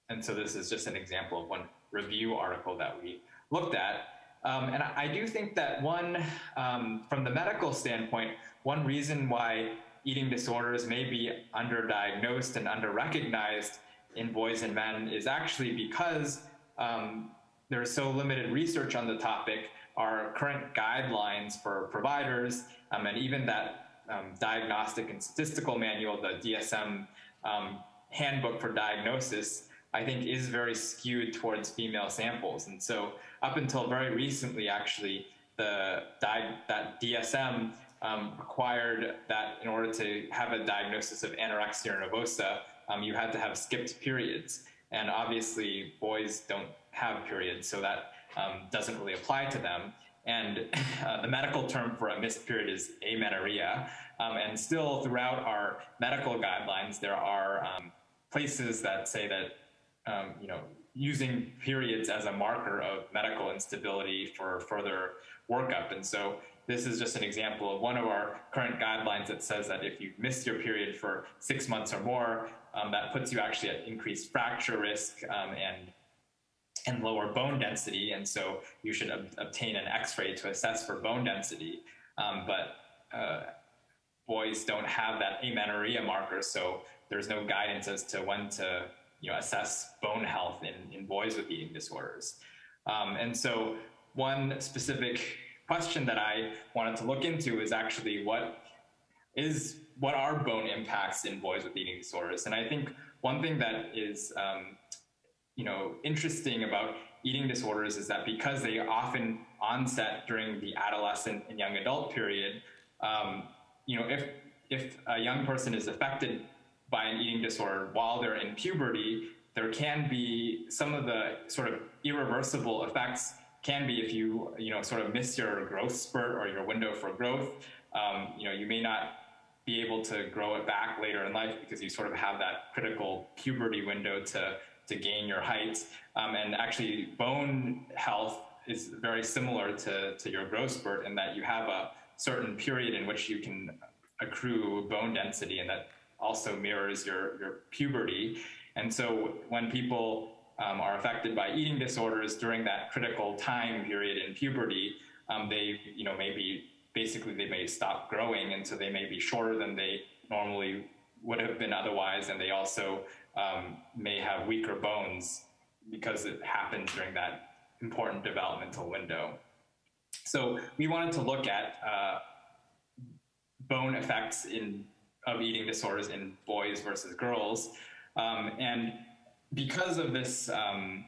Speaker 2: And so this is just an example of one review article that we looked at. Um, and I, I, do think that one, um, from the medical standpoint, one reason why eating disorders may be underdiagnosed and underrecognized in boys and men is actually because um, there's so limited research on the topic. Our current guidelines for providers um, and even that um, diagnostic and statistical manual, the DSM um, handbook for diagnosis, I think is very skewed towards female samples. And so up until very recently, actually, the that DSM um, required that in order to have a diagnosis of anorexia nervosa, um, you had to have skipped periods. And obviously, boys don't have periods, so that um, doesn't really apply to them. And uh, the medical term for a missed period is amenorrhea. Um, and still, throughout our medical guidelines, there are um, places that say that um, you know using periods as a marker of medical instability for further workup. And so this is just an example of one of our current guidelines that says that if you miss your period for six months or more, um, that puts you actually at increased fracture risk um, and and lower bone density, and so you should ob obtain an X-ray to assess for bone density. Um, but uh, boys don't have that amenorrhea marker, so there's no guidance as to when to you know assess bone health in, in boys with eating disorders. Um, and so one specific question that I wanted to look into is actually what is what are bone impacts in boys with eating disorders? And I think one thing that is um, you know interesting about eating disorders is that because they often onset during the adolescent and young adult period, um, you know if if a young person is affected by an eating disorder while they're in puberty, there can be some of the sort of irreversible effects can be if you you know sort of miss your growth spurt or your window for growth. Um, you know you may not be able to grow it back later in life because you sort of have that critical puberty window to to gain your height. Um, and actually, bone health is very similar to to your growth spurt in that you have a certain period in which you can accrue bone density, and that also mirrors your your puberty. And so when people um, are affected by eating disorders during that critical time period in puberty, um, they, you know, maybe basically they may stop growing, and so they may be shorter than they normally would have been otherwise, and they also um, may have weaker bones because it happens during that important developmental window. So we wanted to look at uh, bone effects in of eating disorders in boys versus girls, um, and because of this um,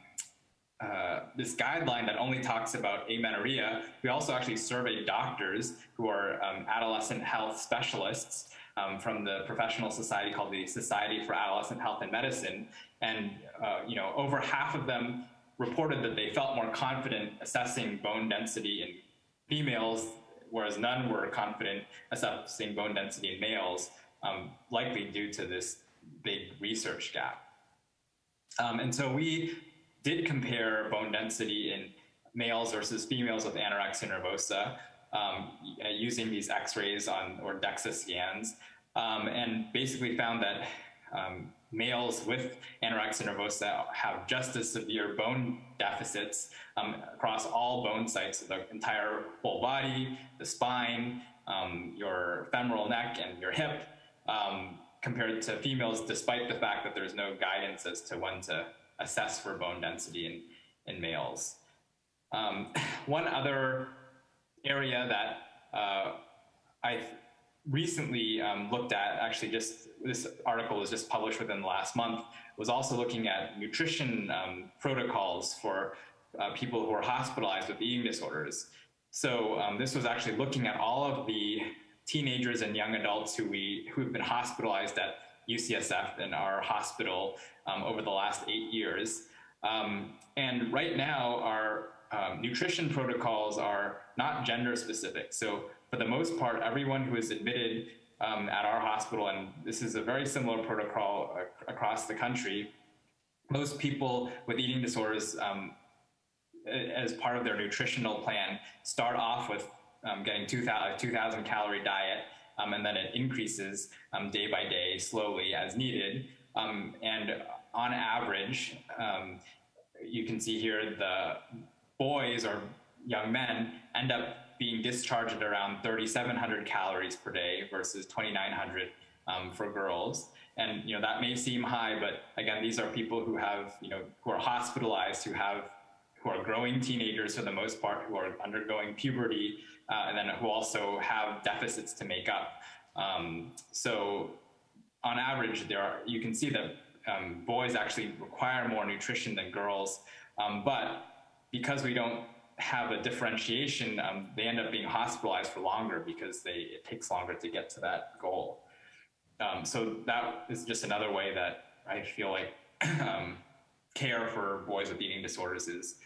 Speaker 2: uh, this guideline that only talks about amenorrhea, we also actually surveyed doctors who are um, adolescent health specialists um, from the professional society called the Society for Adolescent Health and Medicine, and uh, you know over half of them reported that they felt more confident assessing bone density in females, whereas none were confident assessing bone density in males, um, likely due to this big research gap. Um, and so we did compare bone density in males versus females with anorexia nervosa um, using these X-rays on or DEXA scans, um, and basically found that um, males with anorexia nervosa have just as severe bone deficits um, across all bone sites, so the entire whole body, the spine, um, your femoral neck, and your hip. Um, compared to females, despite the fact that there's no guidance as to when to assess for bone density in, in males. Um, one other area that uh, I recently um, looked at, actually just this article was just published within the last month, was also looking at nutrition um, protocols for uh, people who are hospitalized with eating disorders. So um, this was actually looking at all of the teenagers and young adults who we who have been hospitalized at UCSF in our hospital um, over the last eight years. Um, and right now, our um, nutrition protocols are not gender specific. So for the most part, everyone who is admitted um, at our hospital, and this is a very similar protocol across the country, most people with eating disorders um, as part of their nutritional plan start off with um, getting 2,000 2, calorie diet, um, and then it increases um, day by day slowly as needed. Um, and on average, um, you can see here the boys or young men end up being discharged at around 3,700 calories per day versus 2,900 um, for girls. And you know that may seem high, but again, these are people who have you know who are hospitalized, who have who are growing teenagers for the most part, who are undergoing puberty, uh, and then who also have deficits to make up. Um, so on average, there are, you can see that um, boys actually require more nutrition than girls, um, but because we don't have a differentiation, um, they end up being hospitalized for longer because they, it takes longer to get to that goal. Um, so that is just another way that I feel like um, care for boys with eating disorders is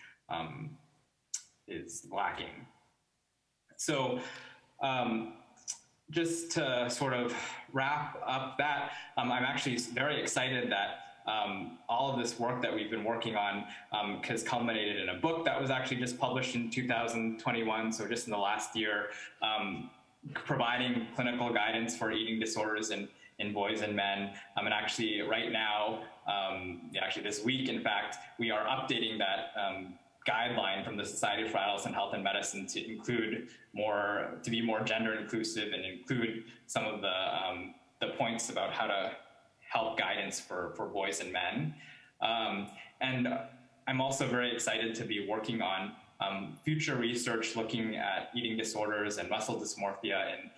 Speaker 2: is lacking. So, um, just to sort of wrap up that, um, I'm actually very excited that um, all of this work that we've been working on um, has culminated in a book that was actually just published in 2021, so just in the last year, um, providing clinical guidance for eating disorders in, in boys and men. Um, and actually, right now, um, actually this week, in fact, we are updating that um, guideline from the Society for Adolescent Health and Medicine to include more, to be more gender inclusive and include some of the, um, the points about how to help guidance for, for boys and men. Um, and I'm also very excited to be working on um, future research looking at eating disorders and muscle dysmorphia in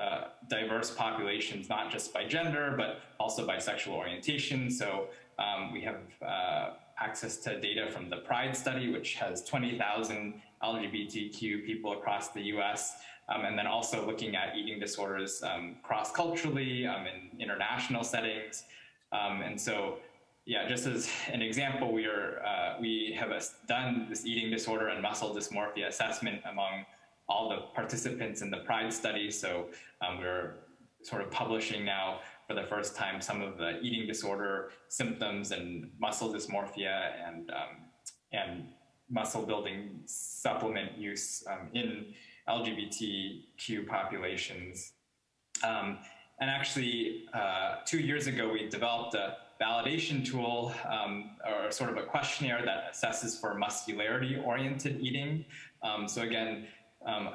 Speaker 2: uh, diverse populations, not just by gender, but also by sexual orientation. So um, we have uh, access to data from the PRIDE study, which has 20,000 LGBTQ people across the US. Um, and then also looking at eating disorders um, cross-culturally um, in international settings. Um, and so, yeah, just as an example, we are uh, we have done this eating disorder and muscle dysmorphia assessment among all the participants in the PRIDE study. So um, we're sort of publishing now for the first time some of the eating disorder symptoms and muscle dysmorphia and um, and muscle building supplement use um, in LGBTQ populations. Um, and actually, uh, two years ago, we developed a validation tool um, or sort of a questionnaire that assesses for muscularity oriented eating. Um, so, again, um,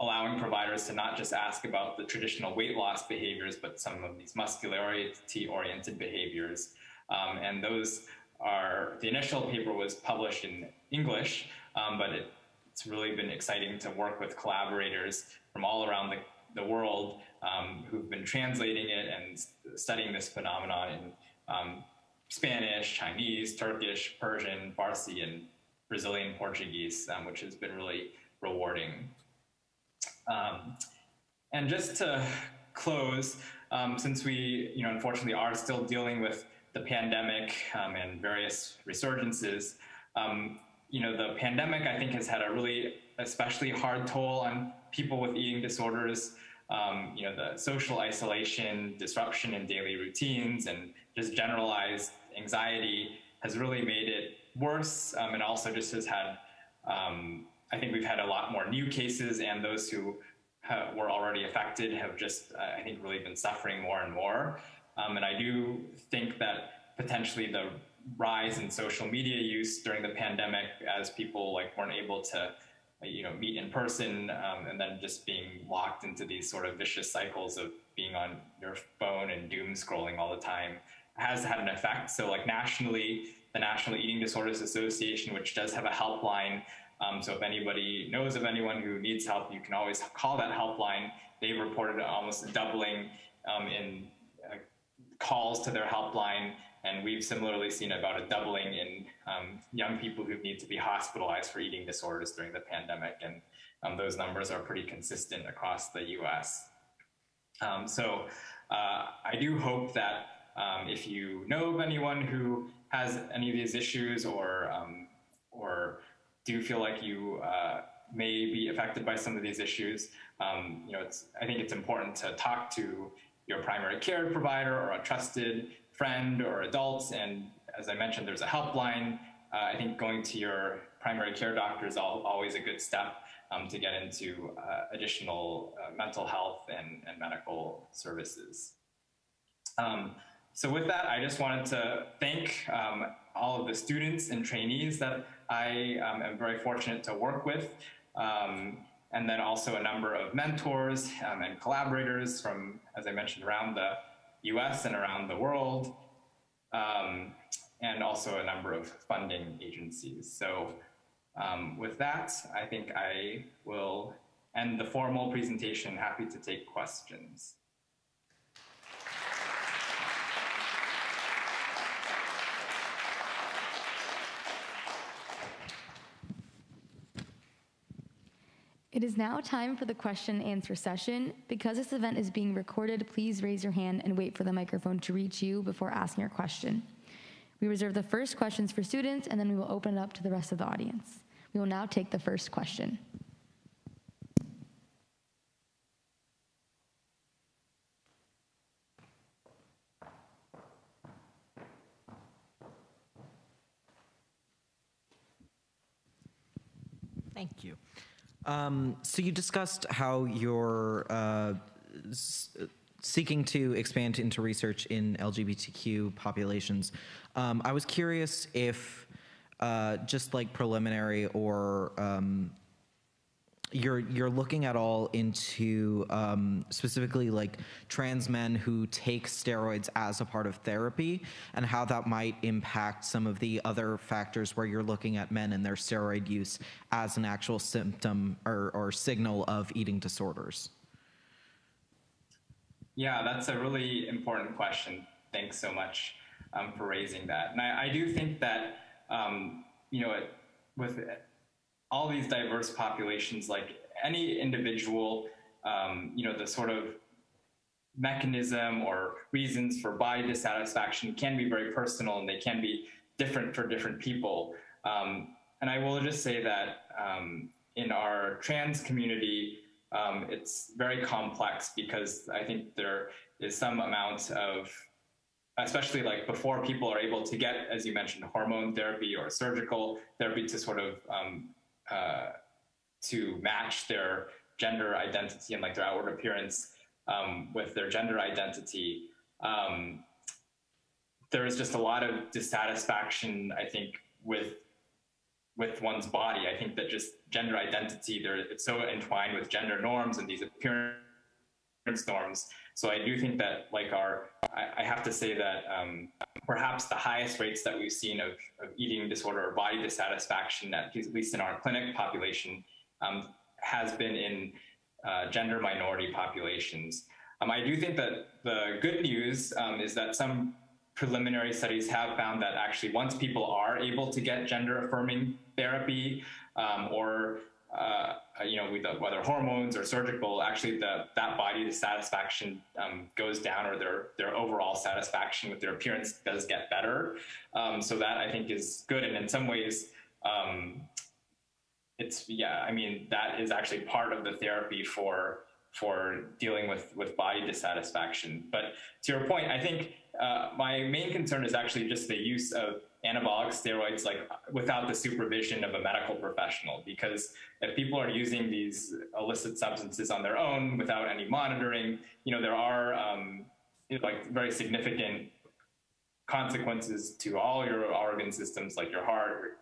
Speaker 2: allowing providers to not just ask about the traditional weight loss behaviors, but some of these muscularity oriented behaviors. Um, and those are, the initial paper was published in English, um, but it, it's really been exciting to work with collaborators from all around the, the world um, who've been translating it and studying this phenomenon in um, Spanish, Chinese, Turkish, Persian, Farsi, and Brazilian Portuguese, um, which has been really rewarding. Um, and just to close, um, since we, you know, unfortunately are still dealing with the pandemic um, and various resurgences, um, you know, the pandemic I think has had a really especially hard toll on people with eating disorders. Um, you know, the social isolation, disruption in daily routines, and just generalized anxiety has really made it worse, um, and also just has had um, I think we've had a lot more new cases, and those who were already affected have just, uh, I think, really been suffering more and more. Um, and I do think that potentially the rise in social media use during the pandemic, as people like weren't able to, you know, meet in person, um, and then just being locked into these sort of vicious cycles of being on your phone and doom scrolling all the time, has had an effect. So, like nationally, the National Eating Disorders Association, which does have a helpline um, so if anybody knows of anyone who needs help, you can always call that helpline. They've reported almost a doubling um, in uh, calls to their helpline, and we've similarly seen about a doubling in um, young people who need to be hospitalized for eating disorders during the pandemic, and um, those numbers are pretty consistent across the U.S. Um, so uh, I do hope that um, if you know of anyone who has any of these issues or or do feel like you uh, may be affected by some of these issues, um, you know, it's, I think it's important to talk to your primary care provider or a trusted friend or adults. And as I mentioned, there's a helpline. Uh, I think going to your primary care doctor is all, always a good step um, to get into uh, additional uh, mental health and, and medical services. Um, so with that, I just wanted to thank um, all of the students and trainees that I um, am very fortunate to work with. Um, and then also a number of mentors um, and collaborators from, as I mentioned, around the US and around the world, um, and also a number of funding agencies. So um, with that, I think I will end the formal presentation. Happy to take questions.
Speaker 3: It is now time for the question and answer session. Because this event is being recorded, please raise your hand and wait for the microphone to reach you before asking your question. We reserve the first questions for students and then we will open it up to the rest of the audience. We will now take the first question.
Speaker 4: Thank you. Um, so you discussed how you're uh, seeking to expand into research in LGBTQ populations. Um, I was curious if, uh, just like preliminary or um, you're you're looking at all into um, specifically like trans men who take steroids as a part of therapy and how that might impact some of the other factors where you're looking at men and their steroid use as an actual symptom or, or signal of eating disorders.
Speaker 2: Yeah, that's a really important question. Thanks so much um, for raising that. And I, I do think that um, you know with all these diverse populations, like any individual, um, you know, the sort of mechanism or reasons for body dissatisfaction can be very personal and they can be different for different people. Um, and I will just say that um, in our trans community, um, it's very complex because I think there is some amount of, especially like before people are able to get, as you mentioned, hormone therapy or surgical therapy to sort of um, uh, to match their gender identity and like their outward appearance um, with their gender identity. Um, there is just a lot of dissatisfaction, I think, with with one's body. I think that just gender identity, there it's so entwined with gender norms and these appearance norms. So I do think that like our, I, I have to say that um, perhaps the highest rates that we've seen of, of eating disorder or body dissatisfaction, at least in our clinic population, um, has been in uh, gender minority populations. Um, I do think that the good news um, is that some preliminary studies have found that actually once people are able to get gender affirming therapy um, or uh, you know, whether hormones or surgical, actually the, that body dissatisfaction um, goes down or their, their overall satisfaction with their appearance does get better. Um, so that I think is good. And in some ways, um, it's, yeah, I mean, that is actually part of the therapy for, for dealing with, with body dissatisfaction. But to your point, I think uh, my main concern is actually just the use of anabolic steroids like without the supervision of a medical professional. Because if people are using these illicit substances on their own without any monitoring you know there are um, you know, like very significant consequences to all your organ systems like your heart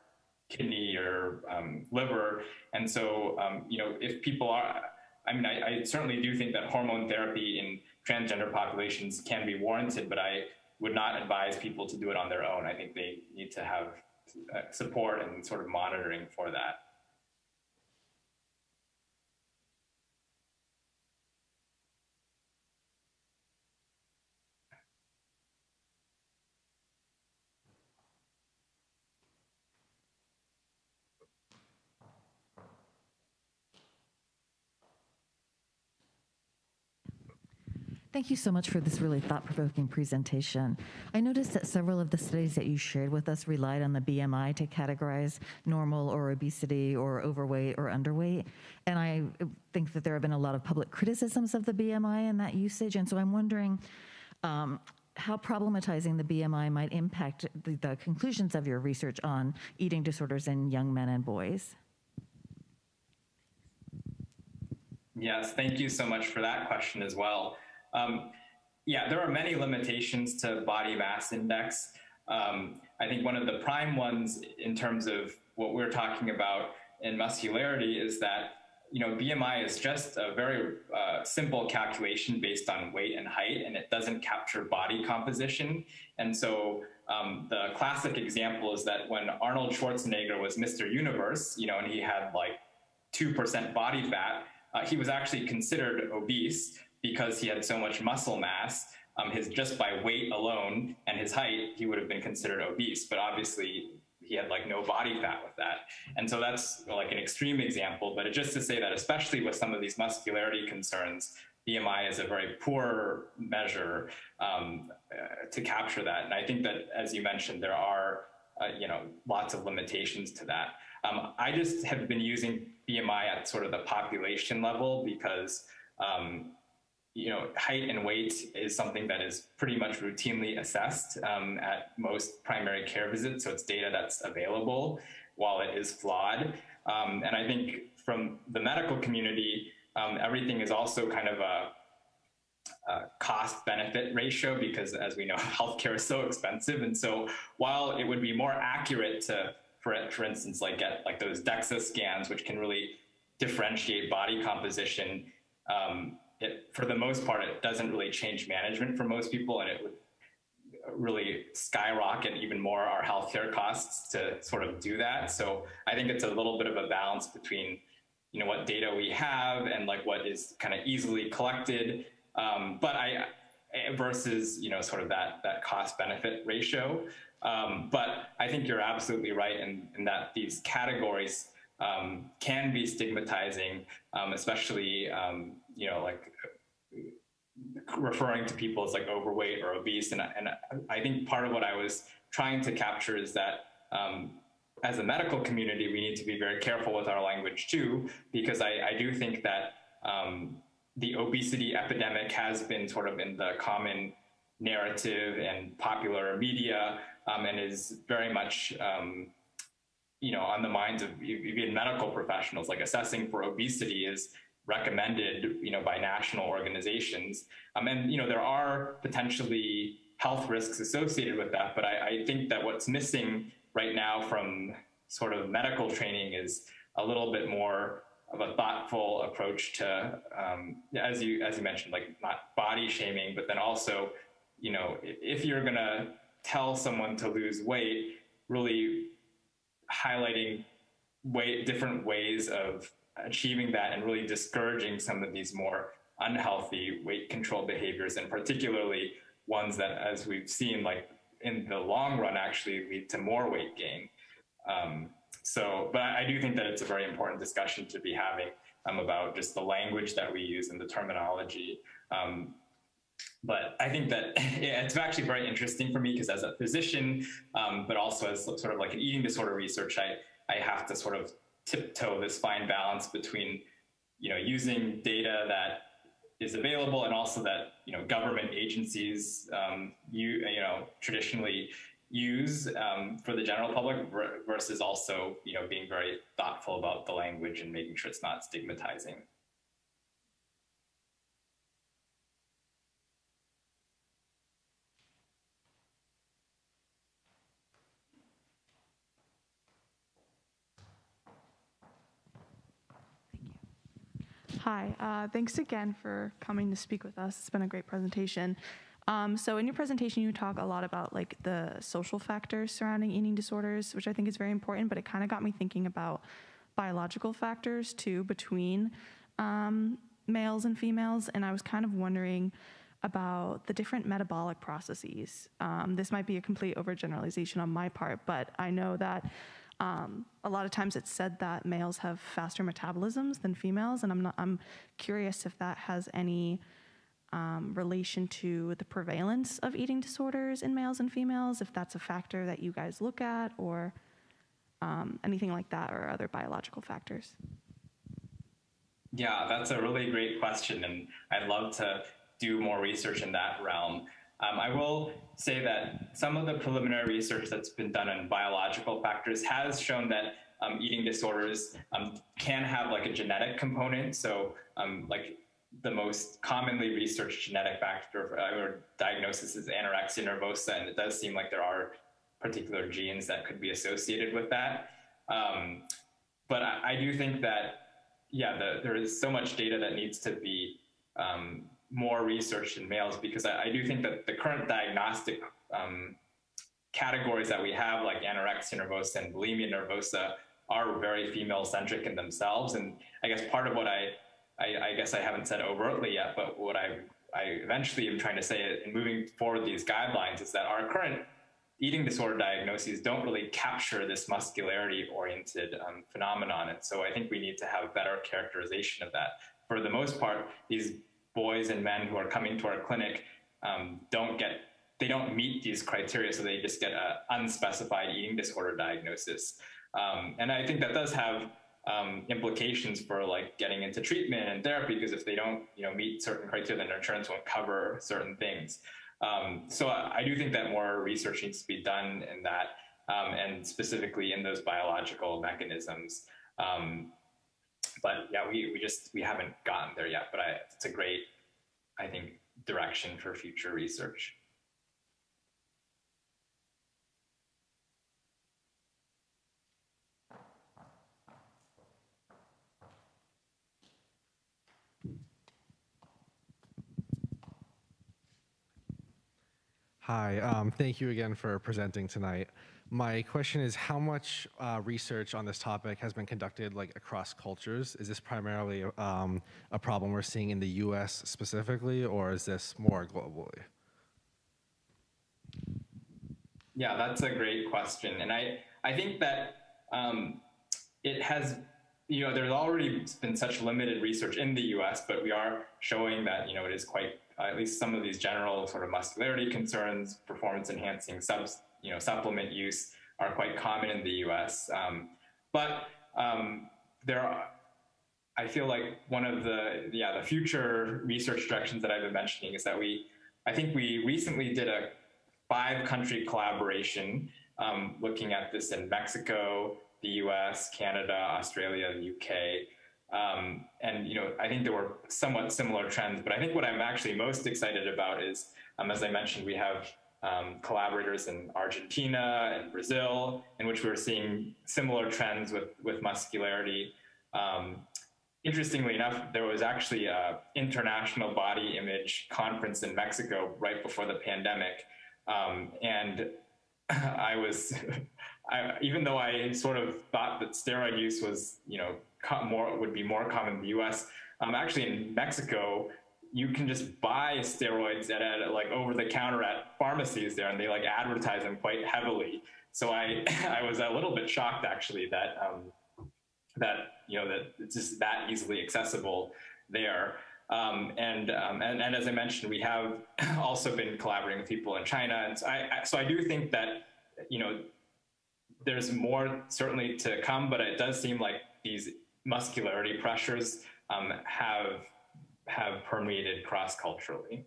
Speaker 2: kidney or um, liver. And so um, you know if people are i mean I, I certainly do think that hormone therapy in transgender populations can be warranted but i would not advise people to do it on their own. I think they need to have uh, support and sort of monitoring for that.
Speaker 5: Thank you so much for this really thought provoking presentation. I noticed that several of the studies that you shared with us relied on the BMI to categorize normal or obesity or overweight or underweight. And I think that there have been a lot of public criticisms of the BMI and that usage. And so I'm wondering um, how problematizing the BMI might impact the, the conclusions of your research on eating disorders in young men and boys.
Speaker 2: Yes, thank you so much for that question as well. Um, yeah, there are many limitations to body mass index. Um, I think one of the prime ones in terms of what we're talking about in muscularity is that you know BMI is just a very uh, simple calculation based on weight and height, and it doesn't capture body composition. And so um, the classic example is that when Arnold Schwarzenegger was Mr. Universe, you know, and he had like two percent body fat, uh, he was actually considered obese because he had so much muscle mass, um, his just by weight alone and his height, he would have been considered obese. But obviously, he had like no body fat with that. And so that's like an extreme example. But just to say that, especially with some of these muscularity concerns, BMI is a very poor measure um, uh, to capture that. And I think that, as you mentioned, there are uh, you know lots of limitations to that. Um, I just have been using BMI at sort of the population level because um, you know, height and weight is something that is pretty much routinely assessed um, at most primary care visits. So it's data that's available while it is flawed. Um, and I think from the medical community, um, everything is also kind of a, a cost benefit ratio because as we know, healthcare is so expensive. And so while it would be more accurate to, for, for instance, like get like those DEXA scans, which can really differentiate body composition, um, it, for the most part, it doesn't really change management for most people, and it would really skyrocket even more our healthcare costs to sort of do that. So I think it's a little bit of a balance between you know what data we have and like what is kind of easily collected. Um, but I versus you know sort of that that cost benefit ratio. Um, but I think you're absolutely right in, in that these categories um, can be stigmatizing, um, especially um, you know like referring to people as like overweight or obese. And, and I think part of what I was trying to capture is that um, as a medical community, we need to be very careful with our language too, because I, I do think that um, the obesity epidemic has been sort of in the common narrative and popular media um, and is very much um, you know on the minds of even medical professionals like assessing for obesity is recommended, you know, by national organizations. Um, and you know, there are potentially health risks associated with that, but I, I think that what's missing right now from sort of medical training is a little bit more of a thoughtful approach to, um, as you as you mentioned, like not body shaming, but then also, you know, if you're gonna tell someone to lose weight, really highlighting way different ways of achieving that and really discouraging some of these more unhealthy weight control behaviors and particularly ones that as we've seen like in the long run actually lead to more weight gain. Um, so but I, do think that it's a very important discussion to be having um, about just the language that we use and the terminology. Um, but I think that yeah, it's actually very interesting for me because as a physician, um, but also as sort of like an eating disorder research, I, I have to sort of tiptoe this fine balance between you know using data that is available and also that you know government agencies um, you you know traditionally use um, for the general public versus also you know being very thoughtful about the language and making sure it's not stigmatizing.
Speaker 6: Hi, uh, thanks again for coming to speak with us. It's been a great presentation. Um, so in your presentation, you talk a lot about like the social factors surrounding eating disorders, which I think is very important, but it kind of got me thinking about biological factors too between um, males and females. And I was kind of wondering about the different metabolic processes. Um, this might be a complete overgeneralization on my part, but I know that um, a lot of times it's said that males have faster metabolisms than females, and I'm not. I'm curious if that has any um, relation to the prevalence of eating disorders in males and females, if that's a factor that you guys look at, or um, anything like that, or other biological factors.
Speaker 2: Yeah, that's a really great question, and I'd love to do more research in that realm. Um, I will say that some of the preliminary research that's been done on biological factors has shown that um, eating disorders um, can have like a genetic component. So, um, like the most commonly researched genetic factor for, uh, or diagnosis is anorexia nervosa, and it does seem like there are particular genes that could be associated with that. Um, but I, I, do think that, yeah, the, there is so much data that needs to be um, more research in males because I, I do think that the current diagnostic um, categories that we have, like anorexia nervosa and bulimia nervosa, are very female centric in themselves. And I guess part of what I, I, I, guess I haven't said overtly yet, but what I, I eventually am trying to say in moving forward these guidelines is that our current eating disorder diagnoses don't really capture this muscularity oriented um, phenomenon. And so I think we need to have better characterization of that. For the most part, these boys and men who are coming to our clinic um, don't get they don't meet these criteria, so they just get an unspecified eating disorder diagnosis. Um, and I think that does have um, implications for like getting into treatment and therapy because if they don't, you know, meet certain criteria, then their insurance won't cover certain things. Um, so I, I, do think that more research needs to be done in that, um, and specifically in those biological mechanisms but yeah, we, we just, we haven't gotten there yet, but I, it's a great, I think, direction for future research.
Speaker 7: Hi, um, thank you again for presenting tonight. My question is how much uh, research on this topic has been conducted like across cultures? Is this primarily um, a problem we're seeing in the US specifically, or is this more globally?
Speaker 2: Yeah, that's a great question. And I, I think that um, it has, you know, there's already been such limited research in the US, but we are showing that, you know, it is quite, uh, at least some of these general sort of muscularity concerns, performance enhancing subs, you know, supplement use are quite common in the US. Um, but um, there are, I feel like one of the, yeah, the future research directions that I've been mentioning is that we, I think we recently did a five country collaboration um, looking at this in Mexico, the US, Canada, Australia, the UK. Um, and you know, I think there were somewhat similar trends, but I think what I'm actually most excited about is, um, as I mentioned, we have um, collaborators in Argentina and Brazil, in which we were seeing similar trends with with muscularity. Um, interestingly enough, there was actually an international body image conference in Mexico right before the pandemic, um, and I was, I, even though I sort of thought that steroid use was, you know, more would be more common in the U.S. Um, actually, in Mexico, you can just buy steroids at, at like over the counter at pharmacies there, and they like advertise them quite heavily. So I, I was a little bit shocked actually that um, that you know that it's just that easily accessible there. Um, and, um, and, and as I mentioned, we have also been collaborating with people in China, and so I, I, so I do think that you know there's more certainly to come, but it does seem like these muscularity pressures um, have have permeated cross culturally.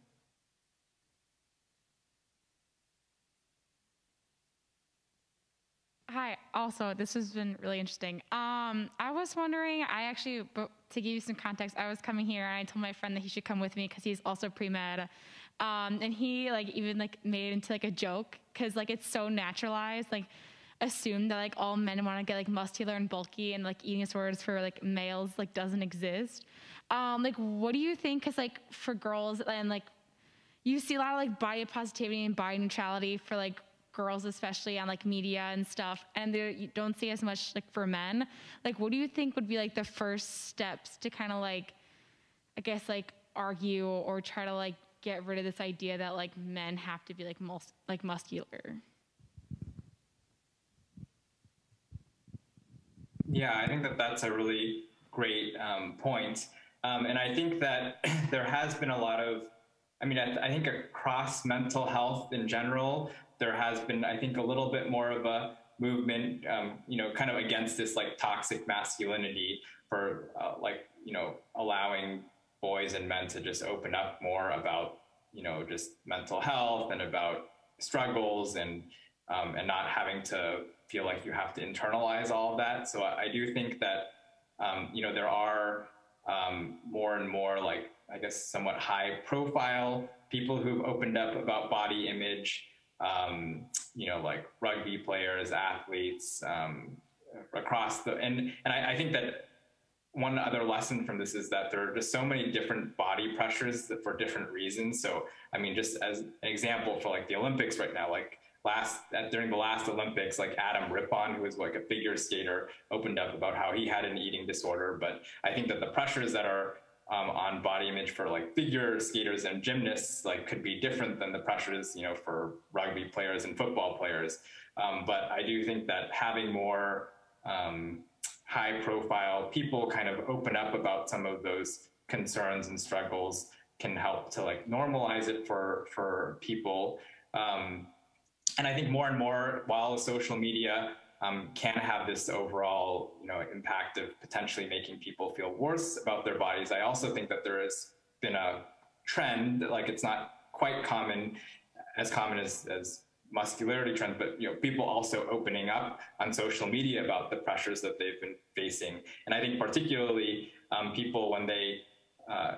Speaker 8: Hi. Also, this has been really interesting. Um, I was wondering. I actually, to give you some context, I was coming here and I told my friend that he should come with me because he's also pre med, um, and he like even like made it into like a joke because like it's so naturalized. Like, assume that like all men want to get like muscular and bulky and like eating disorders for like males like doesn't exist. Um, like, what do you think? Because like for girls and like you see a lot of like body positivity and body neutrality for like girls especially on like media and stuff and there you don't see as much like for men like what do you think would be like the first steps to kind of like i guess like argue or try to like get rid of this idea that like men have to be like mus- like muscular
Speaker 2: yeah i think that that's a really great um, point. Um, and i think that there has been a lot of I mean, I, I, think across mental health in general, there has been, I think, a little bit more of a movement, um, you know, kind of against this like toxic masculinity for uh, like, you know, allowing boys and men to just open up more about, you know, just mental health and about struggles and, um, and not having to feel like you have to internalize all of that. So I, I do think that, um, you know, there are um, more and more like, I guess, somewhat high profile people who've opened up about body image um, you know, like rugby players, athletes um, across the, and, and I, I, think that one other lesson from this is that there are just so many different body pressures for different reasons. So, I mean, just as an example for like the Olympics right now, like last, during the last Olympics, like Adam Rippon, who was like a figure skater, opened up about how he had an eating disorder. But I think that the pressures that are um, on body image for like figure skaters and gymnasts like could be different than the pressures you know for rugby players and football players um, but i do think that having more um, high profile people kind of open up about some of those concerns and struggles can help to like normalize it for for people um, and i think more and more while social media um, can have this overall, you know, impact of potentially making people feel worse about their bodies. I also think that there has been a trend, like it's not quite common, as common as, as muscularity trends, but you know, people also opening up on social media about the pressures that they've been facing. And I think particularly um, people when they, uh,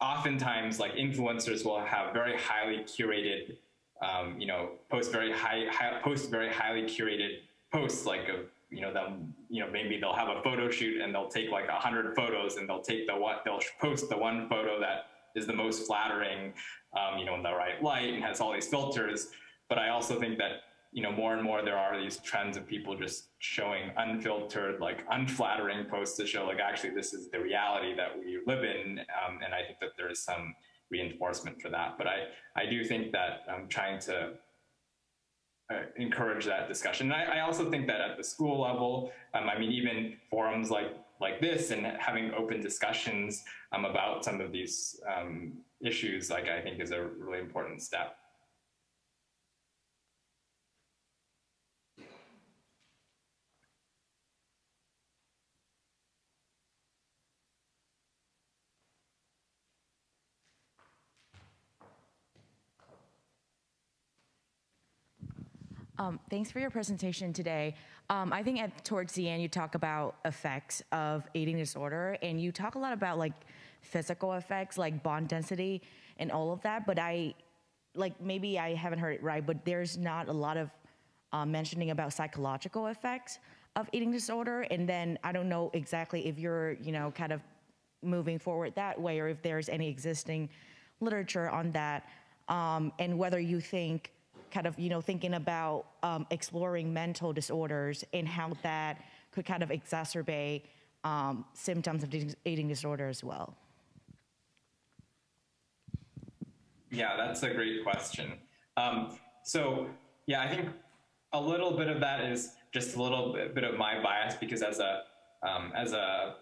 Speaker 2: oftentimes like influencers will have very highly curated, um, you know, post very high, high post very highly curated posts like of you know them you know maybe they'll have a photo shoot and they'll take like a hundred photos and they'll take the what they'll post the one photo that is the most flattering, um, you know, in the right light and has all these filters. But I also think that you know more and more there are these trends of people just showing unfiltered, like unflattering posts to show like actually this is the reality that we live in, um, and I think that there is some reinforcement for that. But I I do think that I'm trying to uh, encourage that discussion. And I, I, also think that at the school level, um, I mean, even forums like like this and having open discussions um, about some of these um, issues, like I think, is a really important step.
Speaker 9: Um, thanks for your presentation today. Um, I think at, towards the end you talk about effects of eating disorder, and you talk a lot about like physical effects, like bone density and all of that. But I, like maybe I haven't heard it right, but there's not a lot of uh, mentioning about psychological effects of eating disorder. And then I don't know exactly if you're, you know, kind of moving forward that way, or if there's any existing literature on that, um, and whether you think kind of, you know, thinking about um, exploring mental disorders and how that could kind of exacerbate um, symptoms of eating disorder as well?
Speaker 2: Yeah, that's a great question. Um, so, yeah, I think a little bit of that is just a little bit, of my bias because as a um, as a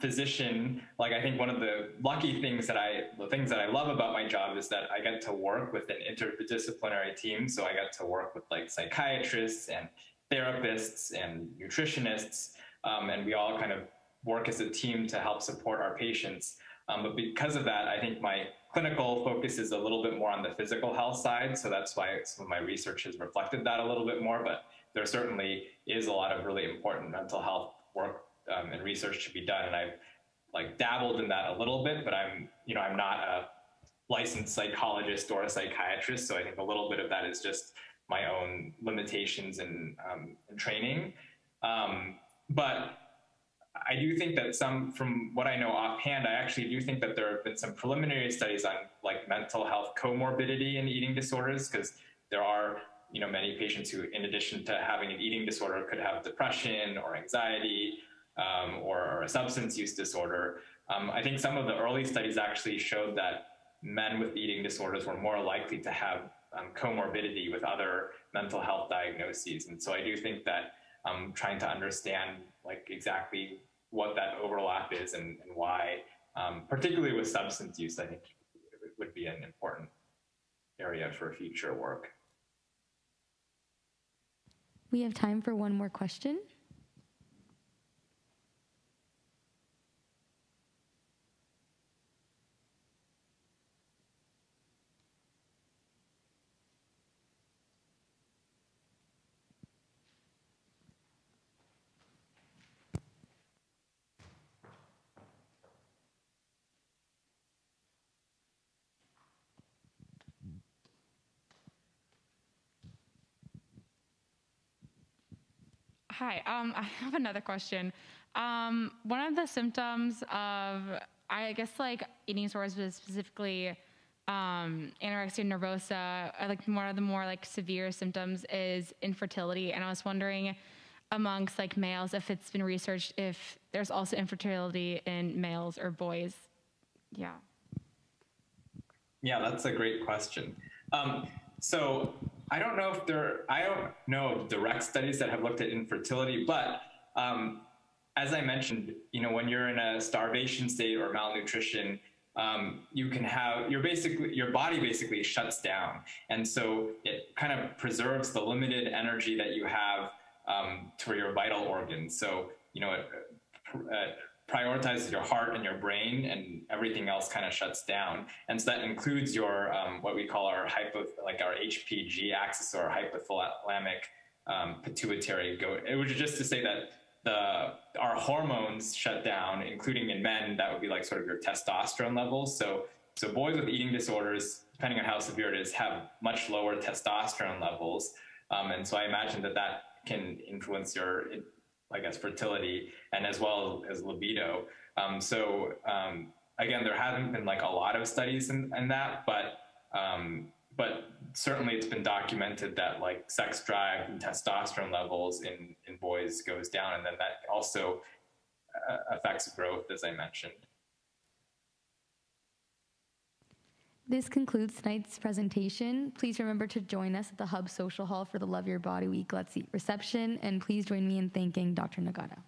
Speaker 2: physician, like I think one of the lucky things that I, the things that I love about my job is that I get to work with an interdisciplinary team. So I get to work with like psychiatrists and therapists and nutritionists, um, and we all kind of work as a team to help support our patients. Um, but because of that, I think my clinical focus is a little bit more on the physical health side. So that's why some of my research has reflected that a little bit more. But there certainly is a lot of really important mental health work um, and research to be done. And I've like dabbled in that a little bit, but I'm, you know, I'm not a licensed psychologist or a psychiatrist. So I think a little bit of that is just my own limitations and, um, training. Um, but I do think that some, from what I know offhand, I actually do think that there have been some preliminary studies on like mental health comorbidity and eating disorders, because there are, you know, many patients who, in addition to having an eating disorder, could have depression or anxiety um, or, or, a substance use disorder. Um, I think some of the early studies actually showed that men with eating disorders were more likely to have um, comorbidity with other mental health diagnoses. And so I do think that um, trying to understand like exactly what that overlap is and, and why, um, particularly with substance use, I think would be an important area for future work.
Speaker 3: We have time for one more question.
Speaker 8: Hi, um, I have another question. Um, one of the symptoms of, I guess, like eating disorders, specifically um, anorexia nervosa, like one of the more like severe symptoms is infertility. And I was wondering, amongst like males, if it's been researched, if there's also infertility in males or boys. Yeah.
Speaker 2: Yeah, that's a great question. Um, so I don't know if there, I don't know direct studies that have looked at infertility, but um, as I mentioned, you know, when you're in a starvation state or malnutrition, um, you can have your basically your body basically shuts down, and so it kind of preserves the limited energy that you have um, for your vital organs. So you know, it, uh, prioritizes your heart and your brain, and everything else kind of shuts down. And so that includes your um, what we call our hypo, like our HPG axis or hypothalamic um, pituitary gonadal. It was just to say that the our hormones shut down, including in men, that would be like sort of your testosterone levels. So so boys with eating disorders, depending on how severe it is, have much lower testosterone levels. Um, and so I imagine that that can influence your I guess, fertility and as well as libido. Um, so um, again, there haven't been like a lot of studies in, in that, but um, but certainly it's been documented that like sex drive and testosterone levels in in boys goes down, and then that also uh, affects growth, as I mentioned.
Speaker 3: This concludes tonight's presentation. Please remember to join us at the Hub Social Hall for the Love Your Body Week Let's Eat reception, and please join me in thanking Dr. Nagata.